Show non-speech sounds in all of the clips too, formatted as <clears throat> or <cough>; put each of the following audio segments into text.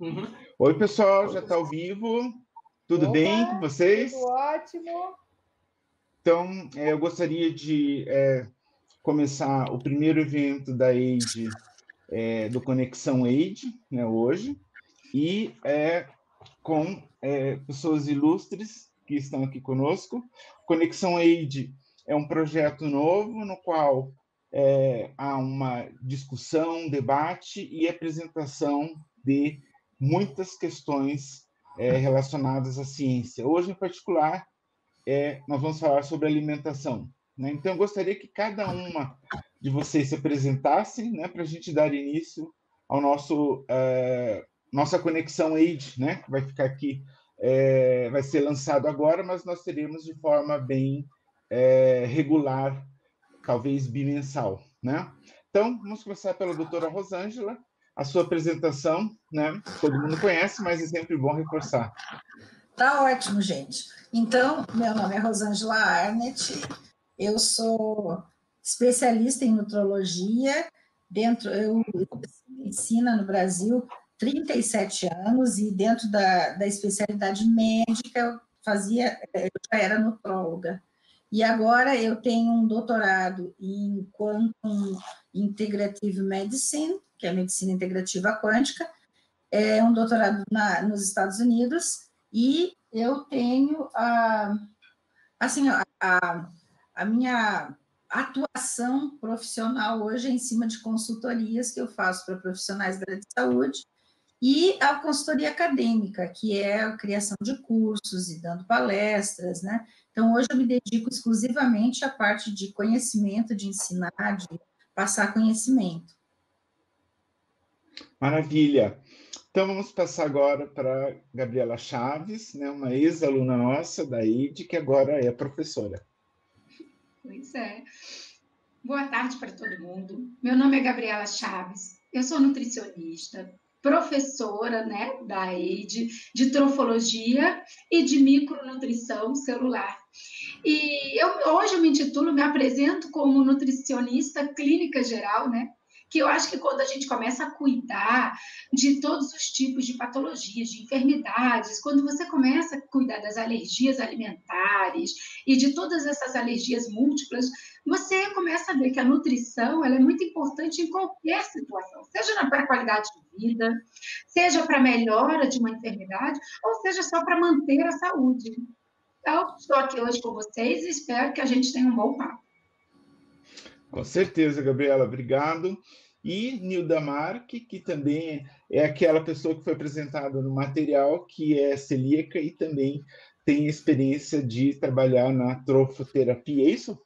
Uhum. Oi, pessoal, já está ao vivo. Tudo Opa, bem com vocês? Tudo ótimo. Então, é, eu gostaria de é, começar o primeiro evento da AID, é, do Conexão AID, né, hoje, e é, com é, pessoas ilustres que estão aqui conosco. Conexão AID é um projeto novo no qual é, há uma discussão, debate e apresentação de muitas questões é, relacionadas à ciência. Hoje, em particular, é, nós vamos falar sobre alimentação. Né? Então, eu gostaria que cada uma de vocês se apresentasse né, para a gente dar início ao nosso é, nossa conexão AID, né? que vai ficar aqui, é, vai ser lançado agora, mas nós teremos de forma bem é, regular, talvez bimensal. Né? Então, vamos começar pela doutora Rosângela, a sua apresentação, né? Todo mundo conhece, mas é sempre bom reforçar. Tá ótimo, gente. Então, meu nome é Rosângela Arnett, eu sou especialista em nutrologia, dentro, eu ensino no Brasil 37 anos, e dentro da, da especialidade médica, eu fazia, eu já era nutróloga. E agora eu tenho um doutorado em Quantum Integrative Medicine, que é medicina integrativa quântica, é um doutorado na, nos Estados Unidos, e eu tenho a, assim, a, a minha atuação profissional hoje é em cima de consultorias que eu faço para profissionais da área de saúde, e a consultoria acadêmica, que é a criação de cursos e dando palestras, né? Então, hoje eu me dedico exclusivamente à parte de conhecimento, de ensinar, de passar conhecimento. Maravilha. Então, vamos passar agora para Gabriela Chaves, né, uma ex-aluna nossa da ID, que agora é professora. Pois é. Boa tarde para todo mundo. Meu nome é Gabriela Chaves, eu sou nutricionista, professora né, da EID de trofologia e de micronutrição celular. E eu, hoje eu me intitulo, me apresento como nutricionista clínica geral, né? que eu acho que quando a gente começa a cuidar de todos os tipos de patologias, de enfermidades, quando você começa a cuidar das alergias alimentares e de todas essas alergias múltiplas, você começa a ver que a nutrição ela é muito importante em qualquer situação, seja para qualidade de vida, seja para melhora de uma enfermidade, ou seja só para manter a saúde. Então, estou aqui hoje com vocês e espero que a gente tenha um bom papo. Com certeza, Gabriela, obrigado. E Nilda Marque, que também é aquela pessoa que foi apresentada no material, que é celíaca e também tem experiência de trabalhar na trofoterapia, é isso?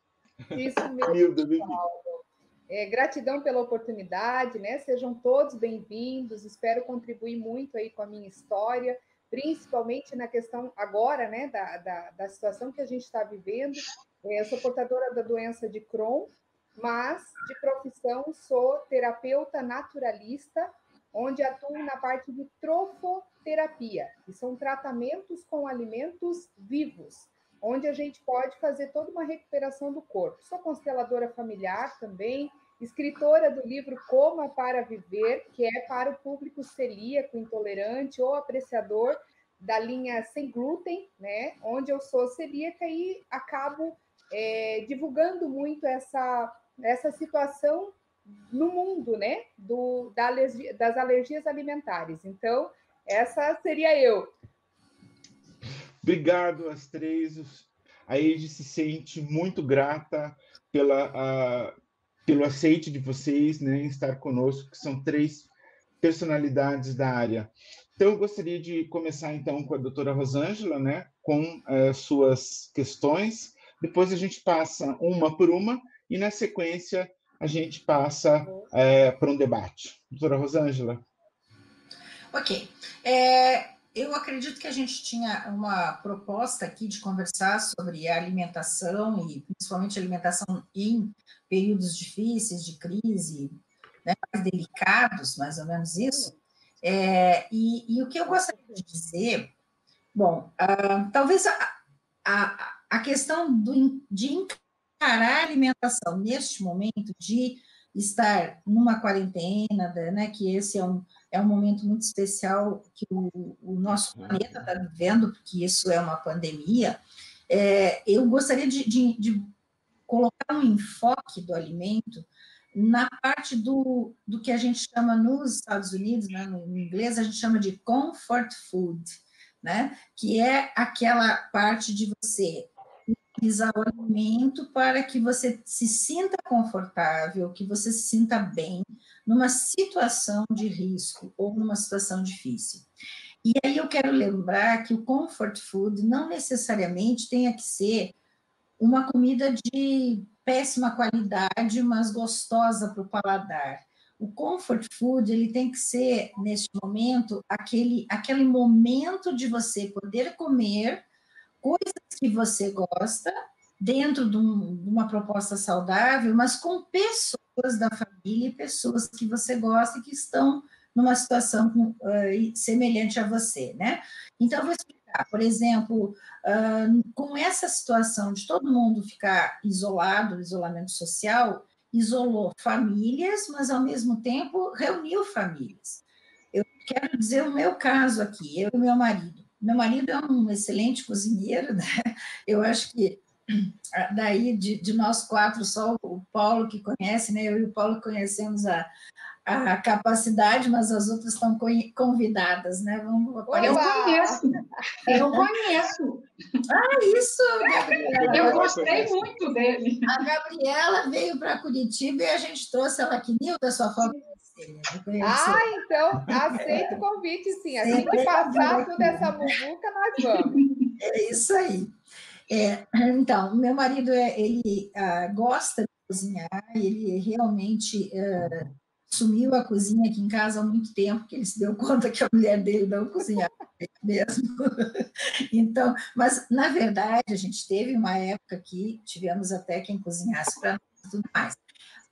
Isso mesmo, <laughs> é, gratidão pela oportunidade, né? Sejam todos bem-vindos. Espero contribuir muito aí com a minha história, principalmente na questão agora, né, da, da, da situação que a gente está vivendo. É, eu sou portadora da doença de Crohn, mas de profissão sou terapeuta naturalista, onde atuo na parte de trofoterapia, que são tratamentos com alimentos vivos, onde a gente pode fazer toda uma recuperação do corpo. Sou consteladora familiar também, escritora do livro Coma para Viver, que é para o público celíaco, intolerante ou apreciador da linha sem glúten, né? Onde eu sou celíaca e acabo é, divulgando muito essa essa situação no mundo, né, do, da alergia, das alergias alimentares. Então, essa seria eu. Obrigado às três. A Ede se sente muito grata pela, pelo aceite de vocês né, em estar conosco, que são três personalidades da área. Então, eu gostaria de começar, então, com a doutora Rosângela, né, com uh, suas questões. Depois a gente passa uma por uma e, na sequência, a gente passa é, para um debate. Doutora Rosângela. Ok. É, eu acredito que a gente tinha uma proposta aqui de conversar sobre a alimentação e principalmente alimentação em períodos difíceis de crise, né, mais delicados, mais ou menos isso. É, e, e, o que eu gostaria de dizer, bom, uh, talvez a, a, a questão do, de encarar a alimentação neste momento de estar numa quarentena, né, que esse é um, é um momento muito especial que o, o nosso planeta está vivendo, porque isso é uma pandemia, é, eu gostaria de, de, de, colocar um enfoque do alimento na parte do, do que a gente chama nos Estados Unidos, né, no inglês, a gente chama de comfort food, né, que é aquela parte de você utilizar o alimento para que você se sinta confortável, que você se sinta bem numa situação de risco ou numa situação difícil. E aí eu quero lembrar que o comfort food não necessariamente tenha que ser uma comida de péssima qualidade, mas gostosa para o paladar. O comfort food ele tem que ser neste momento aquele aquele momento de você poder comer coisas que você gosta, dentro de, um, de, uma proposta saudável, mas com pessoas da família e pessoas que você gosta e que estão numa situação uh, semelhante a você, né? Então, vou explicar. Por exemplo, uh, com essa situação de todo mundo ficar isolado, isolamento social, isolou famílias, mas ao mesmo tempo reuniu famílias. Eu quero dizer o meu caso aqui, eu e meu marido. Meu marido é um excelente cozinheiro, né? Eu acho que daí de, de nós quatro, só o Paulo que conhece, né? Eu e o Paulo conhecemos a, a capacidade, mas as outras estão convidadas, né? Vamos eu conheço, eu conheço. Ah, isso, Gabriela. Eu gostei muito dele. A Gabriela veio para Curitiba e a gente trouxe ela aqui, Nilda, sua foto ah, então aceito o convite, sim. Assim que passar toda essa muvuca, nós vamos. É isso aí. É, então, meu marido é, ele uh, gosta de cozinhar, ele realmente uh, sumiu a cozinha aqui em casa há muito tempo, que ele se deu conta que a mulher dele não cozinhava <laughs> mesmo. então, mas na verdade a gente teve uma época que tivemos até quem cozinhasse para nós e tudo mais.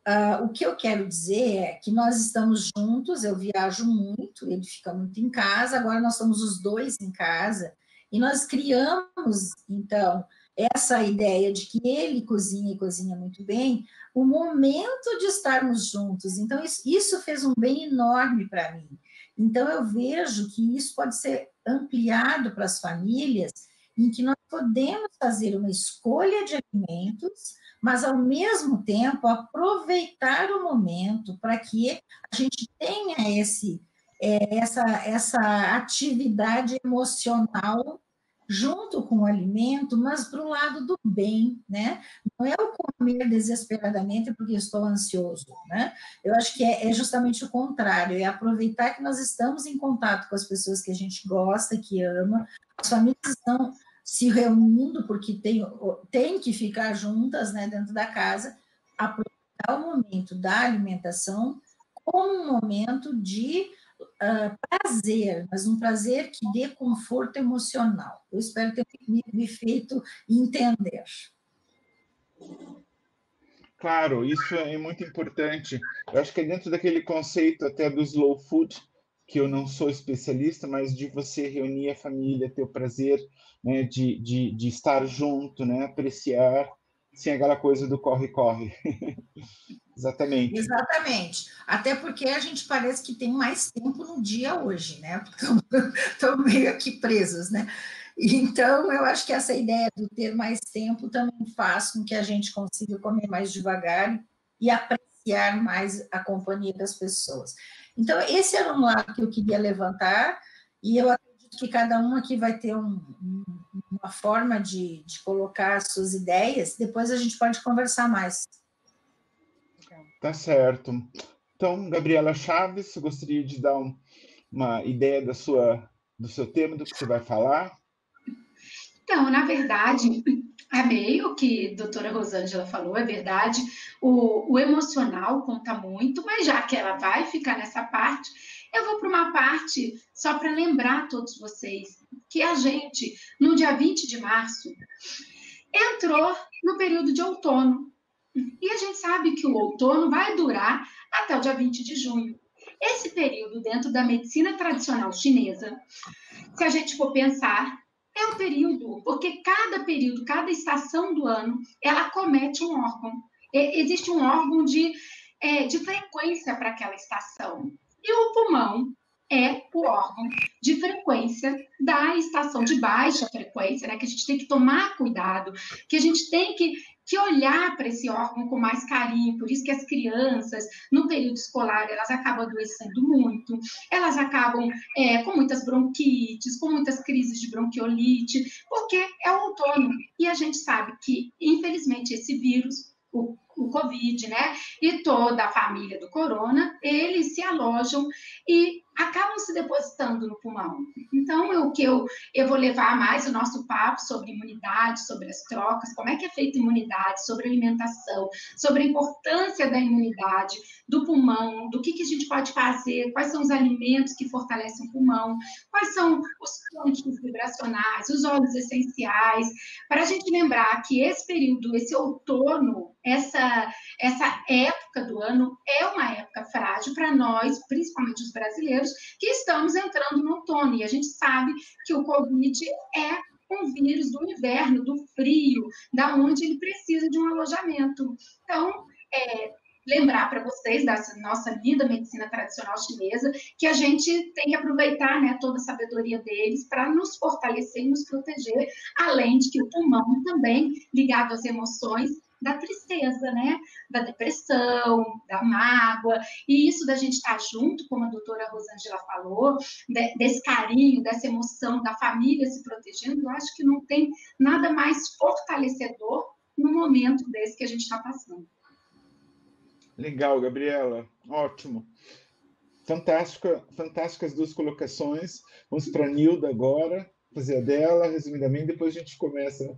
Uh, o que eu quero dizer é que nós estamos juntos, eu viajo muito, ele fica muito em casa, agora nós somos os dois em casa, e nós criamos, então, essa ideia de que ele cozinha e cozinha muito bem, o momento de estarmos juntos. Então, isso, isso fez um bem enorme para mim. Então, eu vejo que isso pode ser ampliado para as famílias, em que nós podemos fazer uma escolha de alimentos mas ao mesmo tempo aproveitar o momento para que a gente tenha esse, é, essa, essa atividade emocional junto com o alimento, mas para o lado do bem, né? Não é o comer desesperadamente porque estou ansioso, né? Eu acho que é, é, justamente o contrário, é aproveitar que nós estamos em contato com as pessoas que a gente gosta, que ama, as famílias estão se reunindo, porque tem, tem que ficar juntas né, dentro da casa, aproveitar o momento da alimentação como um momento de uh, prazer, mas um prazer que dê conforto emocional. Eu espero ter me, me feito entender. Claro, isso é muito importante. Eu acho que é dentro daquele conceito até do slow food, que eu não sou especialista, mas de você reunir a família, ter o prazer né, de, de, de estar junto, né, apreciar, sem aquela coisa do corre-corre. <laughs> Exatamente. Exatamente. Até porque a gente parece que tem mais tempo no dia hoje, né? <laughs> Estamos meio aqui presos, né? Então, eu acho que essa ideia de ter mais tempo também faz com que a gente consiga comer mais devagar e apreciar mais a companhia das pessoas. Então, esse era um lado que eu queria levantar, e eu acredito que cada um aqui vai ter um, uma forma de, de colocar as suas ideias, depois a gente pode conversar mais. Tá certo. Então, Gabriela Chaves, eu gostaria de dar um, uma ideia da sua, do seu tema, do que você vai falar. Então, na verdade, Amei o que a doutora Rosângela falou, é verdade. O, o, emocional conta muito, mas já que ela vai ficar nessa parte, eu vou para uma parte só para lembrar a todos vocês que a gente, no dia 20 de março, entrou no período de outono. E a gente sabe que o outono vai durar até o dia 20 de junho. Esse período, dentro da medicina tradicional chinesa, se a gente for pensar, é o período, porque cada período, cada estação do ano, ela comete um órgão. existe um órgão de é, de frequência para aquela estação. E o pulmão é o órgão de frequência da estação de baixa frequência, né? Que a gente tem que tomar cuidado, que a gente tem que, que olhar para esse órgão com mais carinho. Por isso que as crianças, no período escolar, elas acabam adoecendo muito, elas acabam é, com muitas bronquites, com muitas crises de bronquiolite, porque é o outono. E a gente sabe que, infelizmente, esse vírus, o o Covid, né? E toda a família do corona, eles se alojam e acabam se depositando no pulmão. Então, o que eu, eu vou levar mais o nosso papo sobre imunidade, sobre as trocas, como é que é feita imunidade, sobre alimentação, sobre a importância da imunidade, do pulmão, do que, que a gente pode fazer, quais são os alimentos que fortalecem o pulmão, quais são os pontos vibracionais, os óleos essenciais, para a gente lembrar que esse período, esse outono, essa, essa época do ano é uma época frágil para nós, principalmente os brasileiros, que estamos entrando no outono. E a gente sabe que o Covid é um vírus do inverno, do frio, da onde ele precisa de um alojamento. Então, é, lembrar para vocês dessa nossa linda medicina tradicional chinesa, que a gente tem que aproveitar né, toda a sabedoria deles para nos fortalecer e nos proteger, além de que o pulmão também, ligado às emoções, da tristeza, né? Da depressão, da mágoa, e isso da gente estar junto, como a doutora Rosângela falou, de, desse carinho, dessa emoção da família se protegendo, eu acho que não tem nada mais fortalecedor no momento desse que a gente está passando. Legal, Gabriela. Ótimo. Fantástica, fantásticas duas colocações. Vamos para a Nilda agora, fazer a dela, resumidamente, depois a gente começa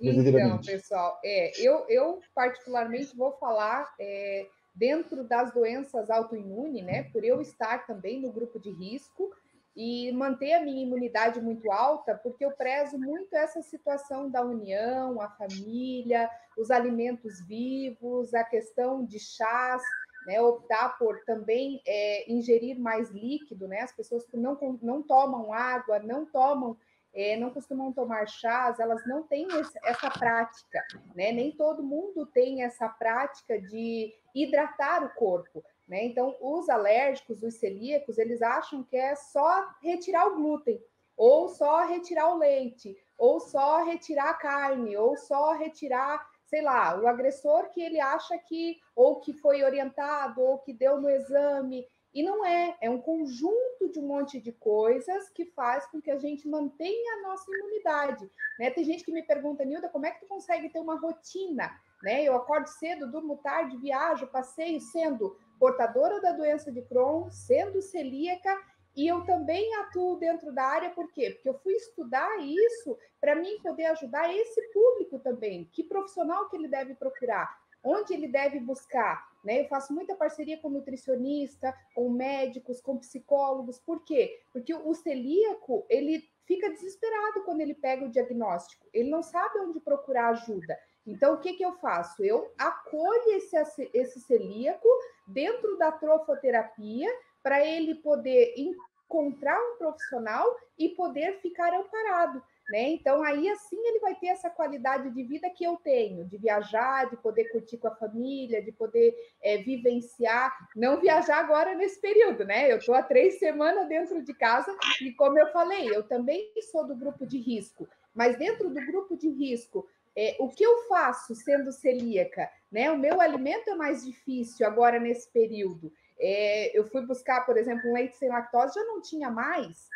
então, pessoal, é, eu, eu particularmente vou falar é, dentro das doenças autoimunes, né? Por eu estar também no grupo de risco e manter a minha imunidade muito alta, porque eu prezo muito essa situação da união, a família, os alimentos vivos, a questão de chás, né, optar por também é, ingerir mais líquido, né? As pessoas que não, não tomam água, não tomam é, não costumam tomar chás, elas não têm essa prática, né? Nem todo mundo tem essa prática de hidratar o corpo, né? Então, os alérgicos, os celíacos, eles acham que é só retirar o glúten, ou só retirar o leite, ou só retirar a carne, ou só retirar, sei lá, o agressor que ele acha que, ou que foi orientado, ou que deu no exame, e não é, é um conjunto de um monte de coisas que faz com que a gente mantenha a nossa imunidade. Né? Tem gente que me pergunta, Nilda, como é que tu consegue ter uma rotina? Né? Eu acordo cedo, durmo tarde, viajo, passeio, sendo portadora da doença de Crohn, sendo celíaca, e eu também atuo dentro da área, por quê? Porque eu fui estudar isso para mim poder ajudar esse público também. Que profissional que ele deve procurar? Onde ele deve buscar? Né? Eu faço muita parceria com nutricionista, com médicos, com psicólogos. Por quê? Porque o celíaco, ele fica desesperado quando ele pega o diagnóstico. Ele não sabe onde procurar ajuda. Então, o que, que eu faço? Eu acolho esse, esse celíaco dentro da trofoterapia para ele poder encontrar um profissional e poder ficar amparado. Né? Então, aí assim ele vai ter essa qualidade de vida que eu tenho, de viajar, de poder curtir com a família, de poder é, vivenciar, não viajar agora nesse período, né? Eu estou há três semanas dentro de casa e, como eu falei, eu também sou do grupo de risco, mas dentro do grupo de risco, é, o que eu faço sendo celíaca? Né? O meu alimento é mais difícil agora nesse período. É, eu fui buscar, por exemplo, um leite sem lactose, já não tinha mais.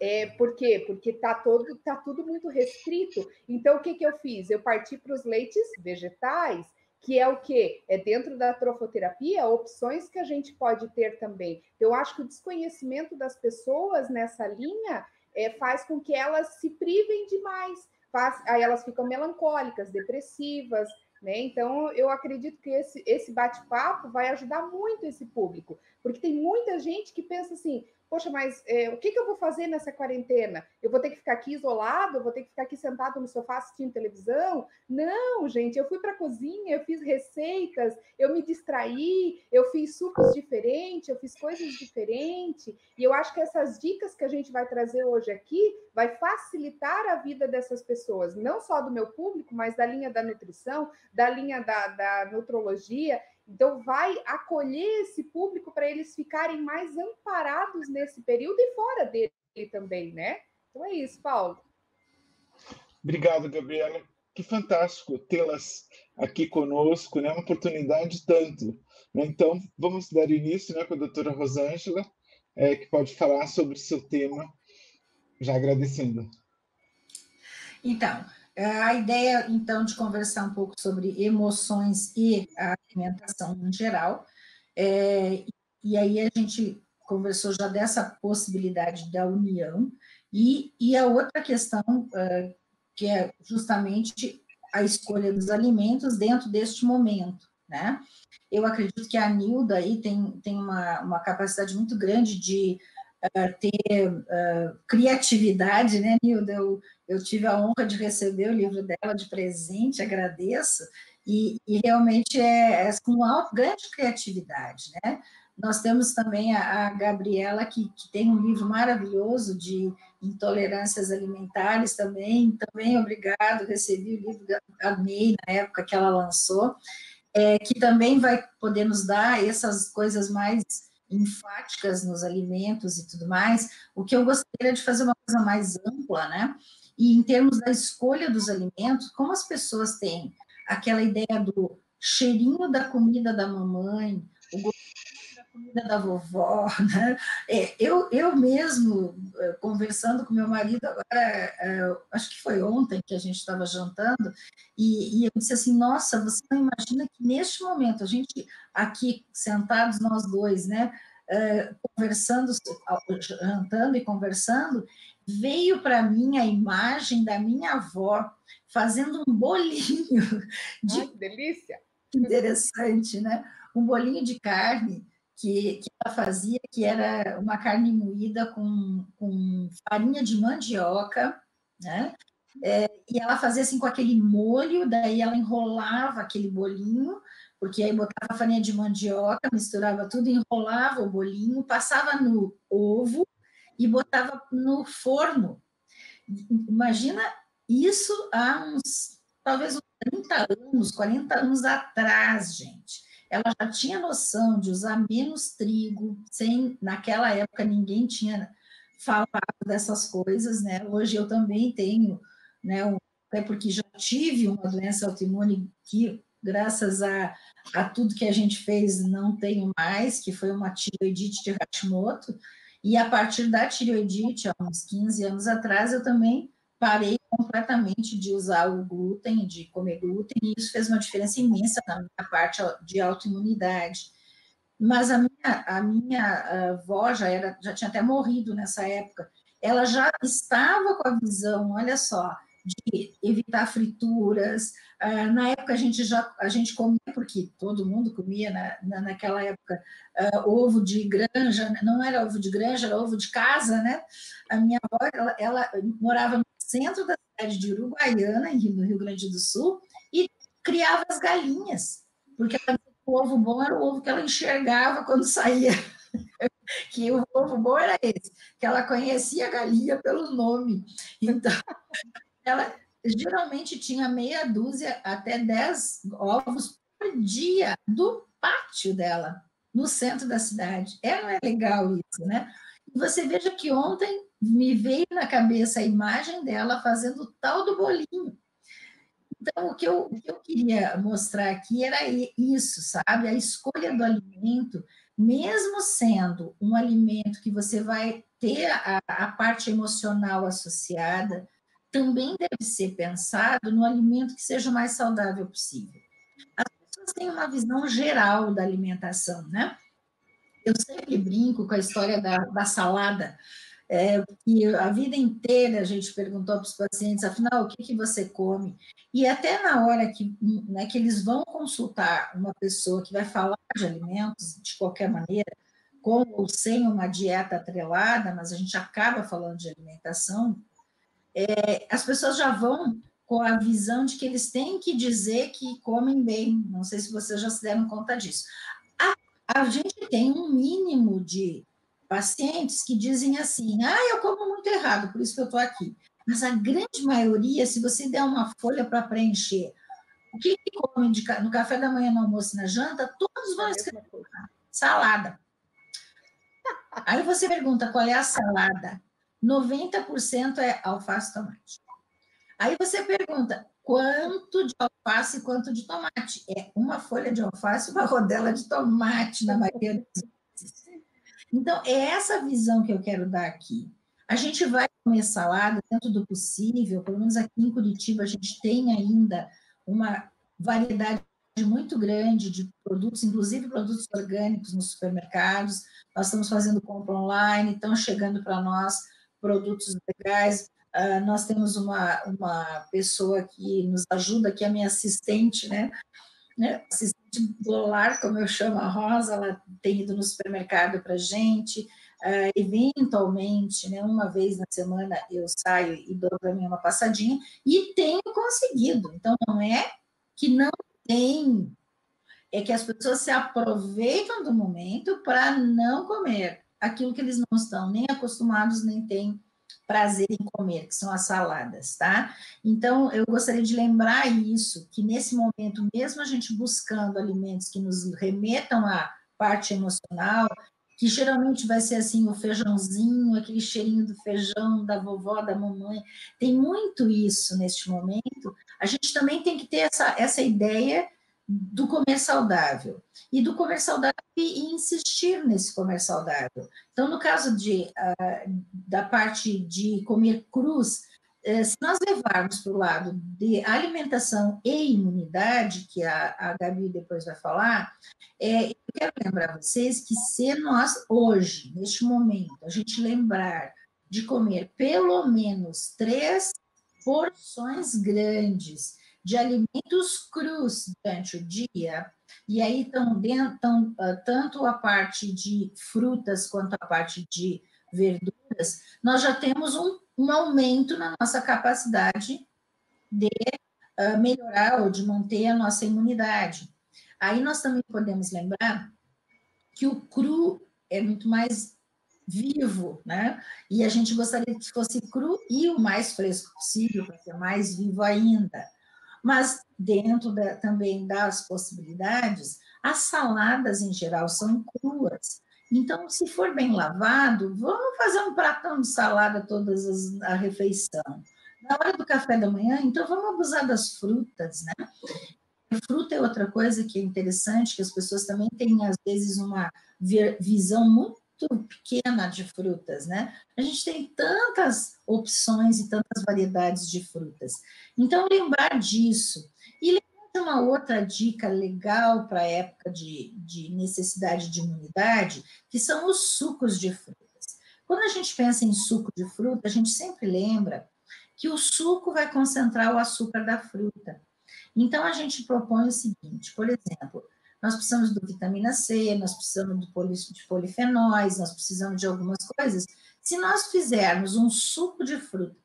É, por quê? Porque tá todo, tá tudo muito restrito. Então, o que, que eu fiz? Eu parti para os leites vegetais, que é o que? É dentro da trofoterapia, opções que a gente pode ter também. Eu acho que o desconhecimento das pessoas nessa linha é, faz com que elas se privem demais. Faz, aí elas ficam melancólicas, depressivas, né? Então, eu acredito que esse, esse bate-papo vai ajudar muito esse público, porque tem muita gente que pensa assim: poxa, mas é, o que, que, eu vou fazer nessa quarentena? Eu vou ter que ficar aqui isolado? Eu vou ter que ficar aqui sentado no sofá assistindo televisão? Não, gente, eu fui para a cozinha, eu fiz receitas, eu me distraí, eu fiz sucos diferentes, eu fiz coisas diferentes, e eu acho que essas dicas que a gente vai trazer hoje aqui vai facilitar a vida dessas pessoas, não só do meu público, mas da linha da nutrição, da linha da, da nutrologia, Então, vai acolher esse público para eles ficarem mais amparados nesse período e fora dele também, né? Então é isso, Paulo. Obrigado, Gabriela. Que fantástico tê-las aqui conosco, né? Uma oportunidade tanto. Né? Então, vamos dar início né, com a doutora Rosângela, é, que pode falar sobre o seu tema, já agradecendo. Então, a ideia, então, de conversar um pouco sobre emoções e a alimentação em geral, é, e aí a gente conversou já dessa possibilidade da união, e, e a outra questão, uh, que é justamente a escolha dos alimentos dentro deste momento, né? Eu acredito que a Nilda aí tem, tem uma, uma capacidade muito grande de uh, ter uh, criatividade, né, Nilda? Eu, eu tive a honra de receber o livro dela de presente, agradeço, e, e realmente é, é com uma grande criatividade, né? Nós temos também a, a Gabriela, que, que, tem um livro maravilhoso de intolerâncias alimentares também. Também, obrigado, recebi o livro, amei na época que ela lançou, é, que também vai poder nos dar essas coisas mais enfáticas nos alimentos e tudo mais. O que eu gostaria de fazer uma coisa mais ampla, né? E em termos da escolha dos alimentos, como as pessoas têm aquela ideia do cheirinho da comida da mamãe, o comida da vovó, <laughs> né? É, eu, eu mesmo, é, conversando com meu marido, agora, é, acho que foi ontem que a gente estava jantando, e, e, eu disse assim, nossa, você não imagina que neste momento, a gente aqui, sentados nós dois, né, conversando, jantando e conversando, veio para mim a imagem da minha avó fazendo um bolinho <laughs> de... Ai, delícia! Interessante, né? Um bolinho de carne que, que ela fazia, que era uma carne moída com, com farinha de mandioca, né? É, e ela fazia assim com aquele molho, daí ela enrolava aquele bolinho, porque aí botava farinha de mandioca, misturava tudo, enrolava o bolinho, passava no ovo e botava no forno. Imagina isso há uns, talvez uns 30 anos, 40 anos atrás, gente ela já tinha noção de usar menos trigo, sem naquela época ninguém tinha falado dessas coisas, né? Hoje eu também tenho, né, até porque já tive uma doença autoimune que graças a, a tudo que a gente fez não tenho mais, que foi uma tireoidite de Hashimoto, e a partir da tireoidite, há uns 15 anos atrás, eu também parei completamente de usar o glúten, de comer glúten, e isso fez uma diferença imensa na minha parte de autoimunidade. Mas a minha, a minha avó já, era, já tinha até morrido nessa época, ela já estava com a visão, olha só, de evitar frituras. Ah, na época a gente já a gente comia, porque todo mundo comia na, na naquela época, uh, ovo de granja, né? não era ovo de granja, era ovo de casa, né? A minha avó, ela, ela morava no centro da cidade de Uruguaiana, no Rio Grande do Sul, e criava as galinhas, porque o ovo bom era o ovo que ela enxergava quando saía. <laughs> que o ovo bom era esse, que ela conhecia a galinha pelo nome. Então, <laughs> ela geralmente tinha meia dúzia até dez ovos por dia do pátio dela, no centro da cidade. É, não é legal isso, né? Você veja que ontem me veio na cabeça a imagem dela fazendo o tal do bolinho. Então, o que, eu, o que eu queria mostrar aqui era isso, sabe? A escolha do alimento, mesmo sendo um alimento que você vai ter a, a parte emocional associada, também deve ser pensado no alimento que seja o mais saudável possível. As pessoas têm uma visão geral da alimentação, né? Eu sempre brinco com a história da, da salada, é, que a vida inteira a gente perguntou para os pacientes, afinal, o que, que você come? E até na hora que, né, que eles vão consultar uma pessoa que vai falar de alimentos de qualquer maneira, com ou sem uma dieta atrelada, mas a gente acaba falando de alimentação, é, as pessoas já vão com a visão de que eles têm que dizer que comem bem. Não sei se vocês já se deram conta disso. A, gente tem um mínimo de pacientes que dizem assim: ah, eu como muito errado, por isso que eu estou aqui. Mas a grande maioria, se você der uma folha para preencher, o que, que comem de, no café da manhã, no almoço e na janta, todos vão escrever salada. Aí você pergunta qual é a salada. 90% é alface e tomate. Aí você pergunta quanto de alface e quanto de tomate. É uma folha de alface uma rodela de tomate na maioria das vezes. Então, é essa visão que eu quero dar aqui. A gente vai comer salada dentro do possível, pelo menos aqui em Curitiba a gente tem ainda uma variedade muito grande de produtos, inclusive produtos orgânicos nos supermercados. Nós estamos fazendo compra online, estão chegando para nós produtos legais. Uh, nós temos uma, uma pessoa que nos ajuda, que é a minha assistente, né? né? Assistente do lar, como eu chamo a Rosa, ela tem ido no supermercado para a gente. Uh, eventualmente, né, uma vez na semana eu saio e dou para mim uma passadinha e tenho conseguido. Então, não é que não tem, é que as pessoas se aproveitam do momento para não comer aquilo que eles não estão nem acostumados, nem têm prazer em comer, que são as saladas, tá? Então, eu gostaria de lembrar isso, que nesse momento, mesmo a gente buscando alimentos que nos remetam à parte emocional, que geralmente vai ser assim, o feijãozinho, aquele cheirinho do feijão da vovó, da mamãe, tem muito isso neste momento, a gente também tem que ter essa, essa ideia do comer saudável e do comer saudável e insistir nesse comer saudável. Então, no caso de, uh, da parte de comer cruz, uh, se nós levarmos para o lado de alimentação e imunidade, que a, a Gabi depois vai falar, é, eu quero lembrar vocês que se nós hoje, neste momento, a gente lembrar de comer pelo menos três porções grandes de alimentos crus durante o dia, e aí estão dentro, uh, tanto a parte de frutas quanto a parte de verduras, nós já temos um, um aumento na nossa capacidade de uh, melhorar ou de manter a nossa imunidade. Aí nós também podemos lembrar que o cru é muito mais vivo, né? E a gente gostaria que fosse cru e o mais fresco possível, para ser mais vivo ainda. Mas dentro da, também das possibilidades, as saladas em geral são cruas. Então, se for bem lavado, vamos fazer um pratão de salada todas as, a refeição. Na hora do café da manhã, então vamos abusar das frutas, né? fruta é outra coisa que é interessante, que as pessoas também têm, às vezes, uma visão muito pequena de frutas, né? A gente tem tantas opções e tantas variedades de frutas. Então, lembrar disso. E lembrar uma outra dica legal para a época de, de necessidade de imunidade, que são os sucos de frutas. Quando a gente pensa em suco de fruta, a gente sempre lembra que o suco vai concentrar o açúcar da fruta. Então, a gente propõe o seguinte, por exemplo, nós precisamos do vitamina C, nós precisamos de polifenóis, nós precisamos de algumas coisas. Se nós fizermos um suco de fruta,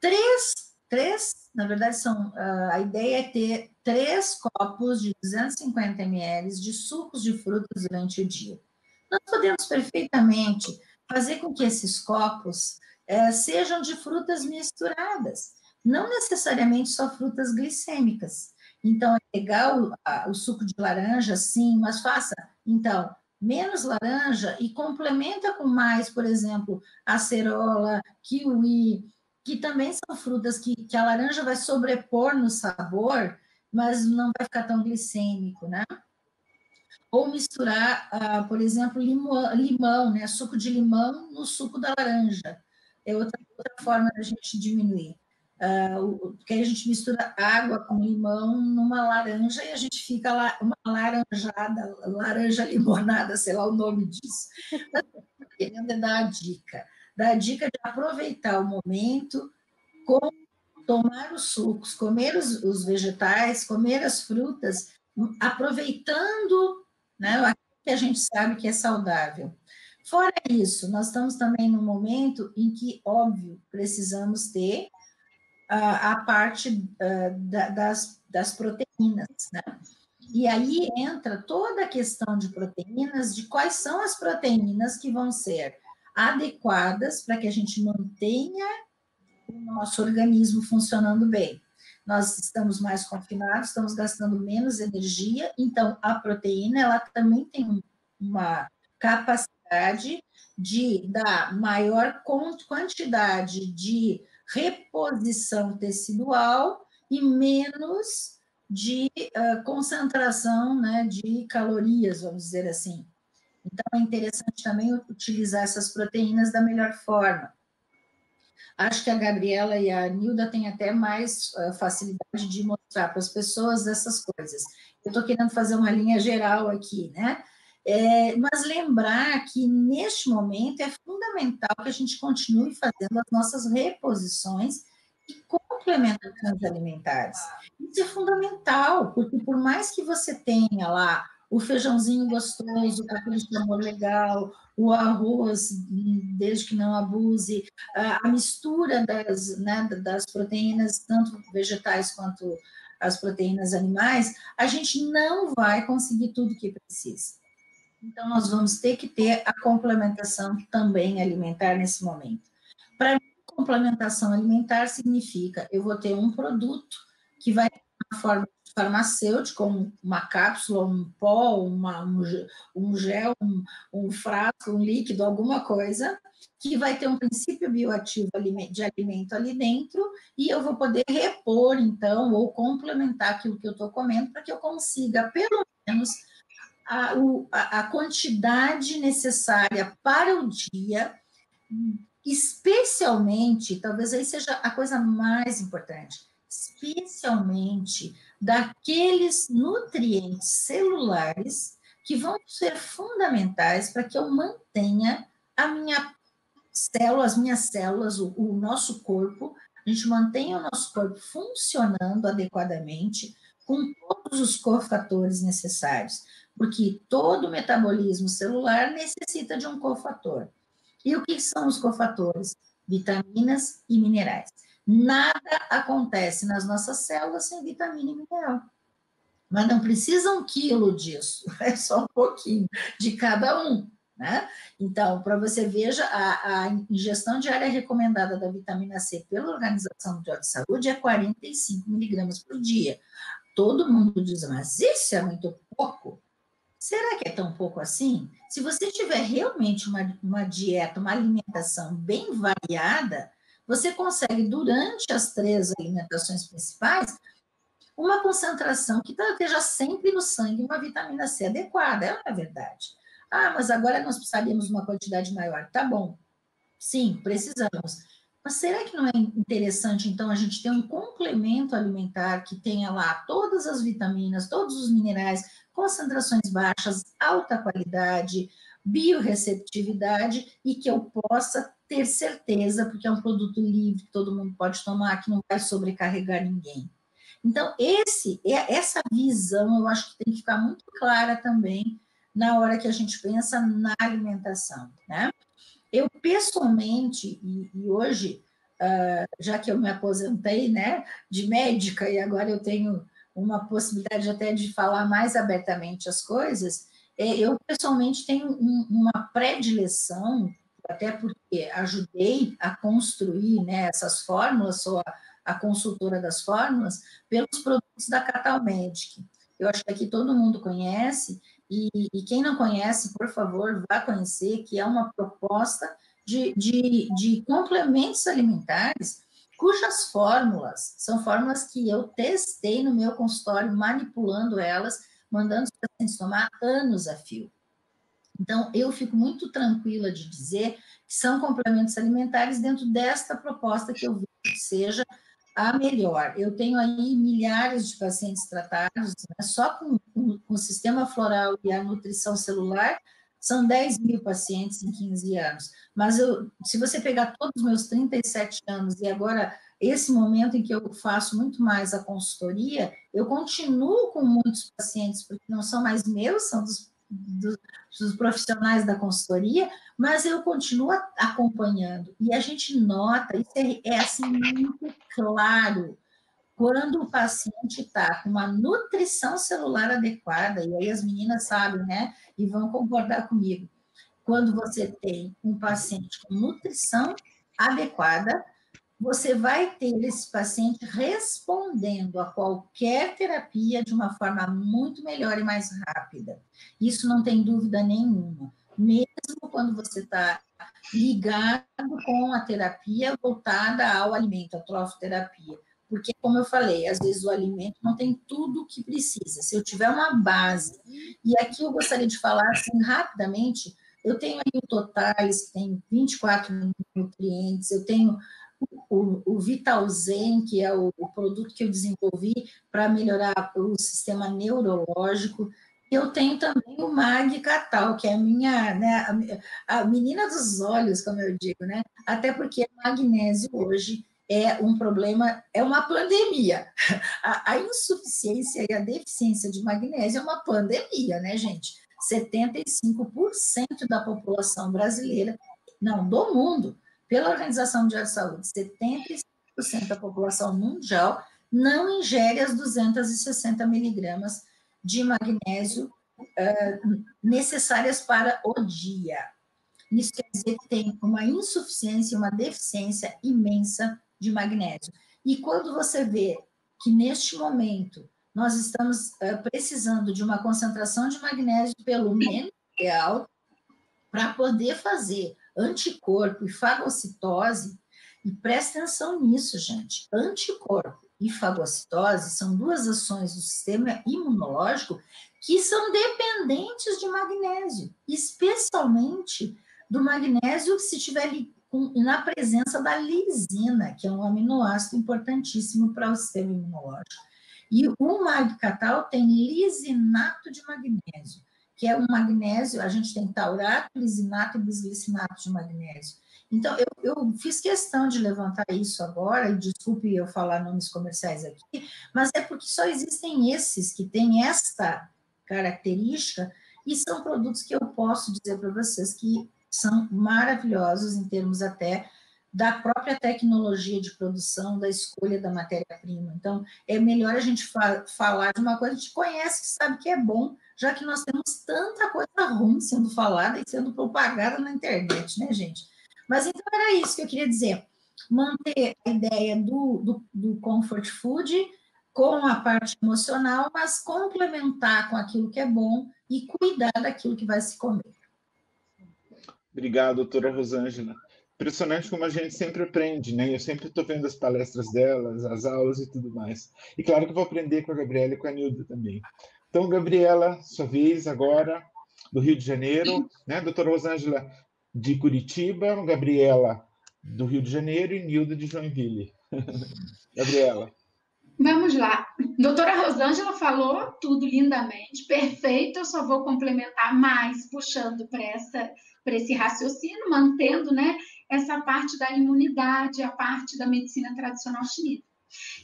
três, três na verdade, são, ah, a ideia é ter três copos de 250 ml de sucos de frutas durante o dia. Nós podemos perfeitamente fazer com que esses copos é, sejam de frutas misturadas, não necessariamente só frutas glicêmicas. Então, é legal o suco de laranja, sim, mas faça, então, menos laranja e complementa com mais, por exemplo, acerola, kiwi, que também são frutas que, que a laranja vai sobrepor no sabor, mas não vai ficar tão glicêmico, né? Ou misturar, uh, por exemplo, limão, limão, né? Suco de limão no suco da laranja. É outra, outra forma da gente diminuir. Uh, porque a gente mistura água com limão numa laranja e a gente fica lá, uma laranjada, laranja limonada, sei lá o nome disso. Querendo é dar a dica. Dar a dica de aproveitar o momento, com, tomar os sucos, comer os, os vegetais, comer as frutas, aproveitando né, aquilo que a gente sabe que é saudável. Fora isso, nós estamos também num momento em que, óbvio, precisamos ter a parte das, das proteínas, né? E aí entra toda a questão de proteínas, de quais são as proteínas que vão ser adequadas para que a gente mantenha o nosso organismo funcionando bem. nós estamos mais confinados, estamos gastando menos energia, então a proteína ela também tem uma capacidade de dar maior quantidade de reposição tecidual e menos de uh, concentração né, de calorias, vamos dizer assim. Então, é interessante também utilizar essas proteínas da melhor forma. Acho que a Gabriela e a Nilda têm até mais uh, facilidade de mostrar para as pessoas essas coisas. Eu estou querendo fazer uma linha geral aqui, né? É, mas lembrar que neste momento é fundamental que a gente continue fazendo as nossas reposições e complementações alimentares. Isso é fundamental, porque por mais que você tenha lá o feijãozinho gostoso, aquele sabor legal, o arroz, desde que não abuse, a, mistura das, né, das proteínas, tanto vegetais quanto as proteínas animais, a gente não vai conseguir tudo que precisa. Então, nós vamos ter que ter a complementação também alimentar nesse momento. Para complementação alimentar significa eu vou ter um produto que vai ter uma forma farmacêutico, uma cápsula, um pó, uma, um, um gel, um, um frasco, um líquido, alguma coisa, que vai ter um princípio bioativo de alimento ali dentro, e eu vou poder repor, então, ou complementar aquilo que eu estou comendo, para que eu consiga, pelo menos, a, a, a quantidade necessária para o dia, especialmente, talvez aí seja a coisa mais importante, especialmente daqueles nutrientes celulares que vão ser fundamentais para que eu mantenha a minha célula, as minhas células, o, o nosso corpo, a gente mantenha o nosso corpo funcionando adequadamente com todos os cofatores necessários, porque todo metabolismo celular necessita de um cofator. E o que são os cofatores? Vitaminas e minerais. Nada acontece nas nossas células sem vitamina e mineral. Mas não precisa um quilo disso, <laughs> é só um pouquinho de cada um. Né? Então, para você veja, a, a, ingestão diária recomendada da vitamina C pela Organização Mundial de Saúde é 45 miligramas por dia. Todo mundo diz, mas isso é muito pouco. Será que é tão pouco assim? Se você tiver realmente uma, uma dieta, uma alimentação bem variada, você consegue, durante as três alimentações principais, uma concentração que esteja sempre no sangue, uma vitamina C adequada, é uma verdade. Ah, mas agora nós precisaríamos uma quantidade maior. Tá bom. Sim, precisamos. Mas será que não é interessante, então, a gente ter um complemento alimentar que tenha lá todas as vitaminas, todos os minerais, concentrações baixas, alta qualidade, bioreceptividade e que eu possa ter certeza, porque é um produto livre, todo mundo pode tomar, que não vai sobrecarregar ninguém. Então, esse, essa visão eu acho que tem que ficar muito clara também na hora que a gente pensa na alimentação, né? Eu, pessoalmente, e, e hoje, uh, já que eu me aposentei, né, de médica, e agora eu tenho uma possibilidade até de falar mais abertamente as coisas, é, eu pessoalmente tenho um, uma predileção, até porque ajudei a construir né, essas fórmulas, sou a, a, consultora das fórmulas, pelos produtos da Catal Medic. Eu acho que aqui todo mundo conhece, e, e quem não conhece, por favor, vá conhecer, que é uma proposta de, de, de complementos alimentares cujas fórmulas são fórmulas que eu testei no meu consultório, manipulando elas mandando os pacientes tomar anos a fio. Então, eu fico muito tranquila de dizer que são complementos alimentares dentro desta proposta que eu vejo que seja a melhor. Eu tenho aí milhares de pacientes tratados, né, só com, com, com, o sistema floral e a nutrição celular, são 10 mil pacientes em 15 anos. Mas eu, se você pegar todos os meus 37 anos e agora esse momento em que eu faço muito mais a consultoria, eu continuo com muitos pacientes, porque não são mais meus, são dos, dos, dos profissionais da consultoria, mas eu continuo acompanhando. E a gente nota, isso é, é assim muito claro, quando o paciente está com uma nutrição celular adequada, e aí as meninas sabem, né, e vão concordar comigo, quando você tem um paciente com nutrição adequada, você vai ter esse paciente respondendo a qualquer terapia de uma forma muito melhor e mais rápida. Isso não tem dúvida nenhuma. Mesmo quando você está ligado com a terapia voltada ao alimento, a trofoterapia. Porque, como eu falei, às vezes o alimento não tem tudo o que precisa. Se eu tiver uma base, e aqui eu gostaria de falar assim rapidamente, eu tenho aí o Totais, que tem 24 nutrientes, eu tenho o, o Vital Zen, que é o, o produto que eu desenvolvi para melhorar o sistema neurológico. Eu tenho também o Mag Catal, que é a minha, né, a, menina dos olhos, como eu digo, né? Até porque magnésio hoje é um problema, é uma pandemia. A, a, insuficiência e a deficiência de magnésio é uma pandemia, né, gente? 75% da população brasileira, não, do mundo, pela Organização Mundial de Saúde, 75% da população mundial não ingere as 260 miligramas de magnésio uh, necessárias para o dia. Isso quer dizer que tem uma insuficiência, uma deficiência imensa de magnésio. E quando você vê que neste momento nós estamos uh, precisando de uma concentração de magnésio pelo menos ideal para poder fazer anticorpo e fagocitose, e presta atenção nisso, gente. Anticorpo e fagocitose são duas ações do sistema imunológico que são dependentes de magnésio, especialmente do magnésio se tiver na presença da lisina, que é um aminoácido importantíssimo para o sistema imunológico. E o magcatal tem lisinato de magnésio que é um magnésio, a gente tem taurato, lisinato e bisglicinato de magnésio. Então, eu, eu, fiz questão de levantar isso agora, e desculpe eu falar nomes comerciais aqui, mas é porque só existem esses que têm esta característica, e são produtos que eu posso dizer para vocês que são maravilhosos em termos até da própria tecnologia de produção, da escolha da matéria-prima. Então, é melhor a gente fa falar de uma coisa que a gente conhece, que sabe que é bom, já que nós temos tanta coisa ruim sendo falada e sendo propagada na internet, né, gente? Mas então era isso que eu queria dizer. Manter a ideia do, do, do comfort food com a parte emocional, mas complementar com aquilo que é bom e cuidar daquilo que vai se comer. Obrigado, doutora Rosângela impressionante como a gente sempre aprende, né? Eu sempre estou vendo as palestras delas, as aulas e tudo mais. E claro que vou aprender com a Gabriela e com a Nilda também. Então, Gabriela, sua vez agora, do Rio de Janeiro, né? Doutora Rosângela de Curitiba, Gabriela do Rio de Janeiro e Nilda de Joinville. <laughs> Gabriela. Vamos lá. Doutora Rosângela falou tudo lindamente, perfeito. Eu só vou complementar mais, puxando para essa para esse raciocínio, mantendo né, essa parte da imunidade, a parte da medicina tradicional chinesa.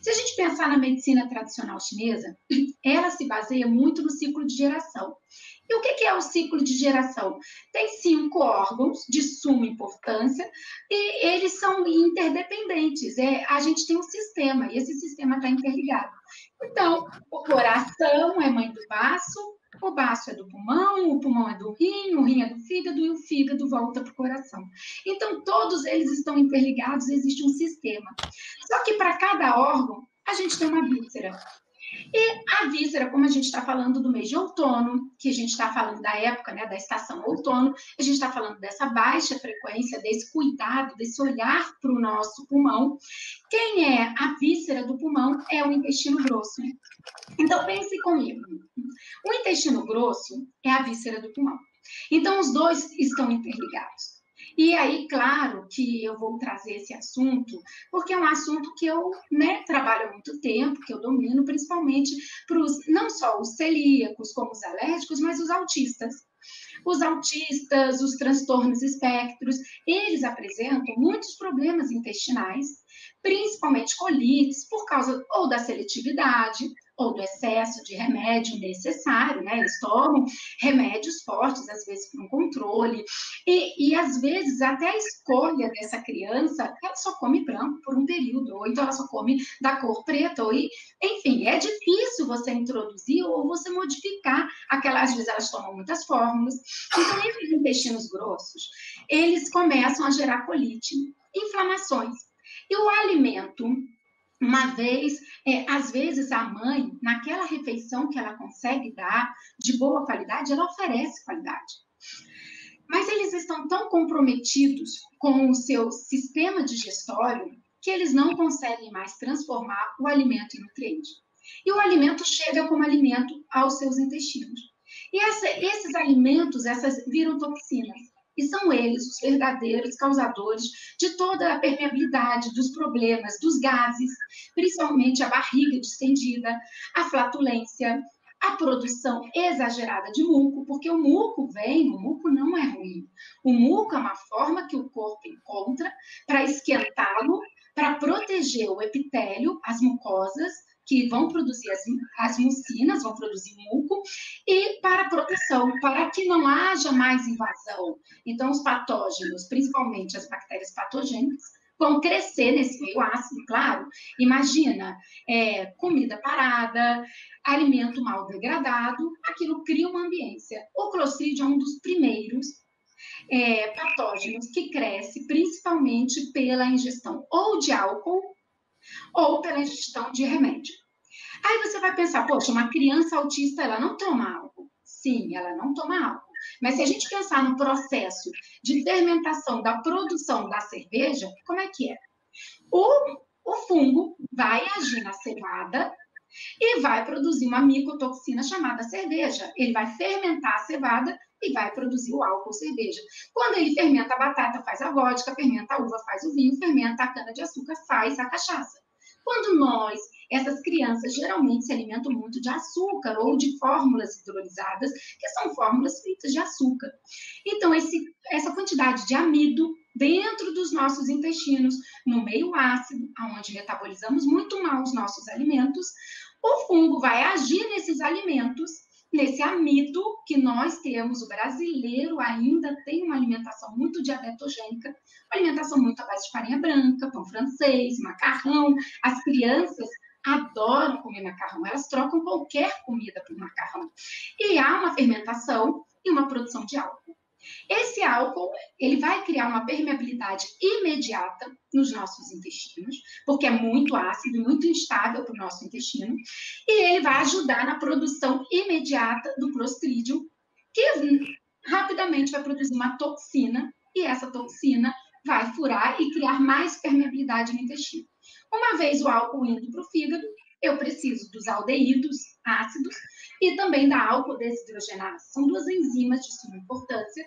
Se a gente pensar na medicina tradicional chinesa, ela se baseia muito no ciclo de geração. E o que é o ciclo de geração? Tem cinco órgãos de suma importância e eles são interdependentes. É, a gente tem um sistema e esse sistema está interligado. Então, o coração é mãe do baço, o baço é do pulmão, o pulmão é do rim, o rim é do fígado e o fígado volta para o coração. Então, todos eles estão interligados, existe um sistema. Só que para cada órgão, a gente tem uma víscera. E a víscera, como a gente está falando do mês de outono, que a gente está falando da época, né, da estação outono, a gente está falando dessa baixa frequência, desse cuidado, desse olhar para o nosso pulmão. Quem é a víscera do pulmão é o intestino grosso. Então, pense comigo. O intestino grosso é a víscera do pulmão. Então, os dois estão interligados. E aí, claro que eu vou trazer esse assunto, porque é um assunto que eu né, trabalho há muito tempo, que eu domino, principalmente para não só os celíacos, como os alérgicos, mas os autistas. Os autistas, os transtornos espectros, eles apresentam muitos problemas intestinais, principalmente colites, por causa ou da seletividade, ou do excesso de remédio necessário, né? Eles tomam remédios fortes, às vezes, para um controle, e, e às vezes até a escolha dessa criança, ela só come branco por um período, ou então ela só come da cor preta, ou, enfim, é difícil você introduzir ou você modificar aquelas, às vezes elas tomam muitas fórmulas. Então, esses intestinos grossos, eles começam a gerar colite, inflamações. E o alimento, uma vez, é, às vezes a mãe, naquela refeição que ela consegue dar de boa qualidade, ela oferece qualidade. Mas eles estão tão comprometidos com o seu sistema digestório que eles não conseguem mais transformar o alimento em nutriente. E o alimento chega como alimento aos seus intestinos. E essa, esses alimentos, essas viram toxinas. E são eles os verdadeiros causadores de toda a permeabilidade, dos problemas, dos gases, principalmente a barriga distendida, a flatulência, a produção exagerada de muco, porque o muco vem, o muco não é ruim. O muco é uma forma que o corpo encontra para esquentá-lo, para proteger o epitélio, as mucosas, que vão produzir as, as mucinas, vão produzir muco, e para proteção, para que não haja mais invasão. Então, os patógenos, principalmente as bactérias patogênicas, vão crescer nesse meio ácido, claro. Imagina, é, comida parada, alimento mal degradado, aquilo cria uma ambiência. O Clostridium é um dos primeiros é, patógenos que cresce principalmente pela ingestão ou de álcool ou pela ingestão de remédio. Aí você vai pensar, poxa, uma criança autista, ela não toma álcool. Sim, ela não toma álcool. Mas se a gente pensar no processo de fermentação da produção da cerveja, como é que é? O, o fungo vai agir na cevada e vai produzir uma micotoxina chamada cerveja. Ele vai fermentar a cevada e vai produzir o álcool cerveja. Quando ele fermenta a batata, faz a vodka, fermenta a uva, faz o vinho, fermenta a cana-de-açúcar, faz a cachaça. Quando nós, essas crianças geralmente se alimentam muito de açúcar ou de fórmulas hidrolisadas, que são fórmulas feitas de açúcar. Então, esse, essa quantidade de amido dentro dos nossos intestinos, no meio ácido, onde metabolizamos muito mal os nossos alimentos, o fungo vai agir nesses alimentos nesse amido que nós temos, o brasileiro ainda tem uma alimentação muito diabetogênica, alimentação muito à base de farinha branca, pão francês, macarrão. As crianças adoram comer macarrão, elas trocam qualquer comida por macarrão. E há uma fermentação e uma produção de álcool. Esse álcool, ele vai criar uma permeabilidade imediata nos nossos intestinos, porque é muito ácido e muito instável para o nosso intestino, e ele vai ajudar na produção imediata do clostridium, que rapidamente vai produzir uma toxina, e essa toxina vai furar e criar mais permeabilidade no intestino. Uma vez o álcool indo para o fígado, eu preciso dos aldeídos ácidos e também da álcool desidrogenase. São duas enzimas de suma importância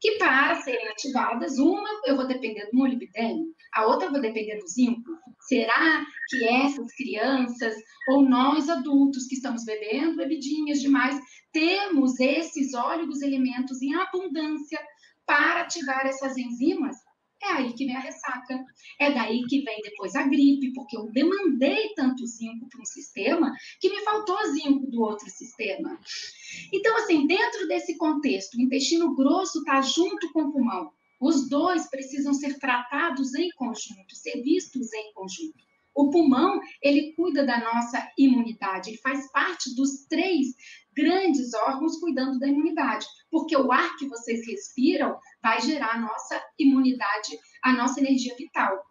que, para serem ativadas, uma eu vou depender do molibdênio, a outra eu vou depender do zinco. Será que essas crianças ou nós adultos que estamos bebendo bebidinhas demais temos esses óleos elementos em abundância para ativar essas enzimas? É aí que vem a ressaca. É daí que vem depois a gripe, porque eu demandei tanto zinco para um sistema que me faltou zinco do outro sistema. Então, assim, dentro desse contexto, o intestino grosso está junto com o pulmão. Os dois precisam ser tratados em conjunto, ser vistos em conjunto. O pulmão, ele cuida da nossa imunidade, ele faz parte dos três grandes órgãos cuidando da imunidade, porque o ar que vocês respiram vai gerar a nossa imunidade, a nossa energia vital.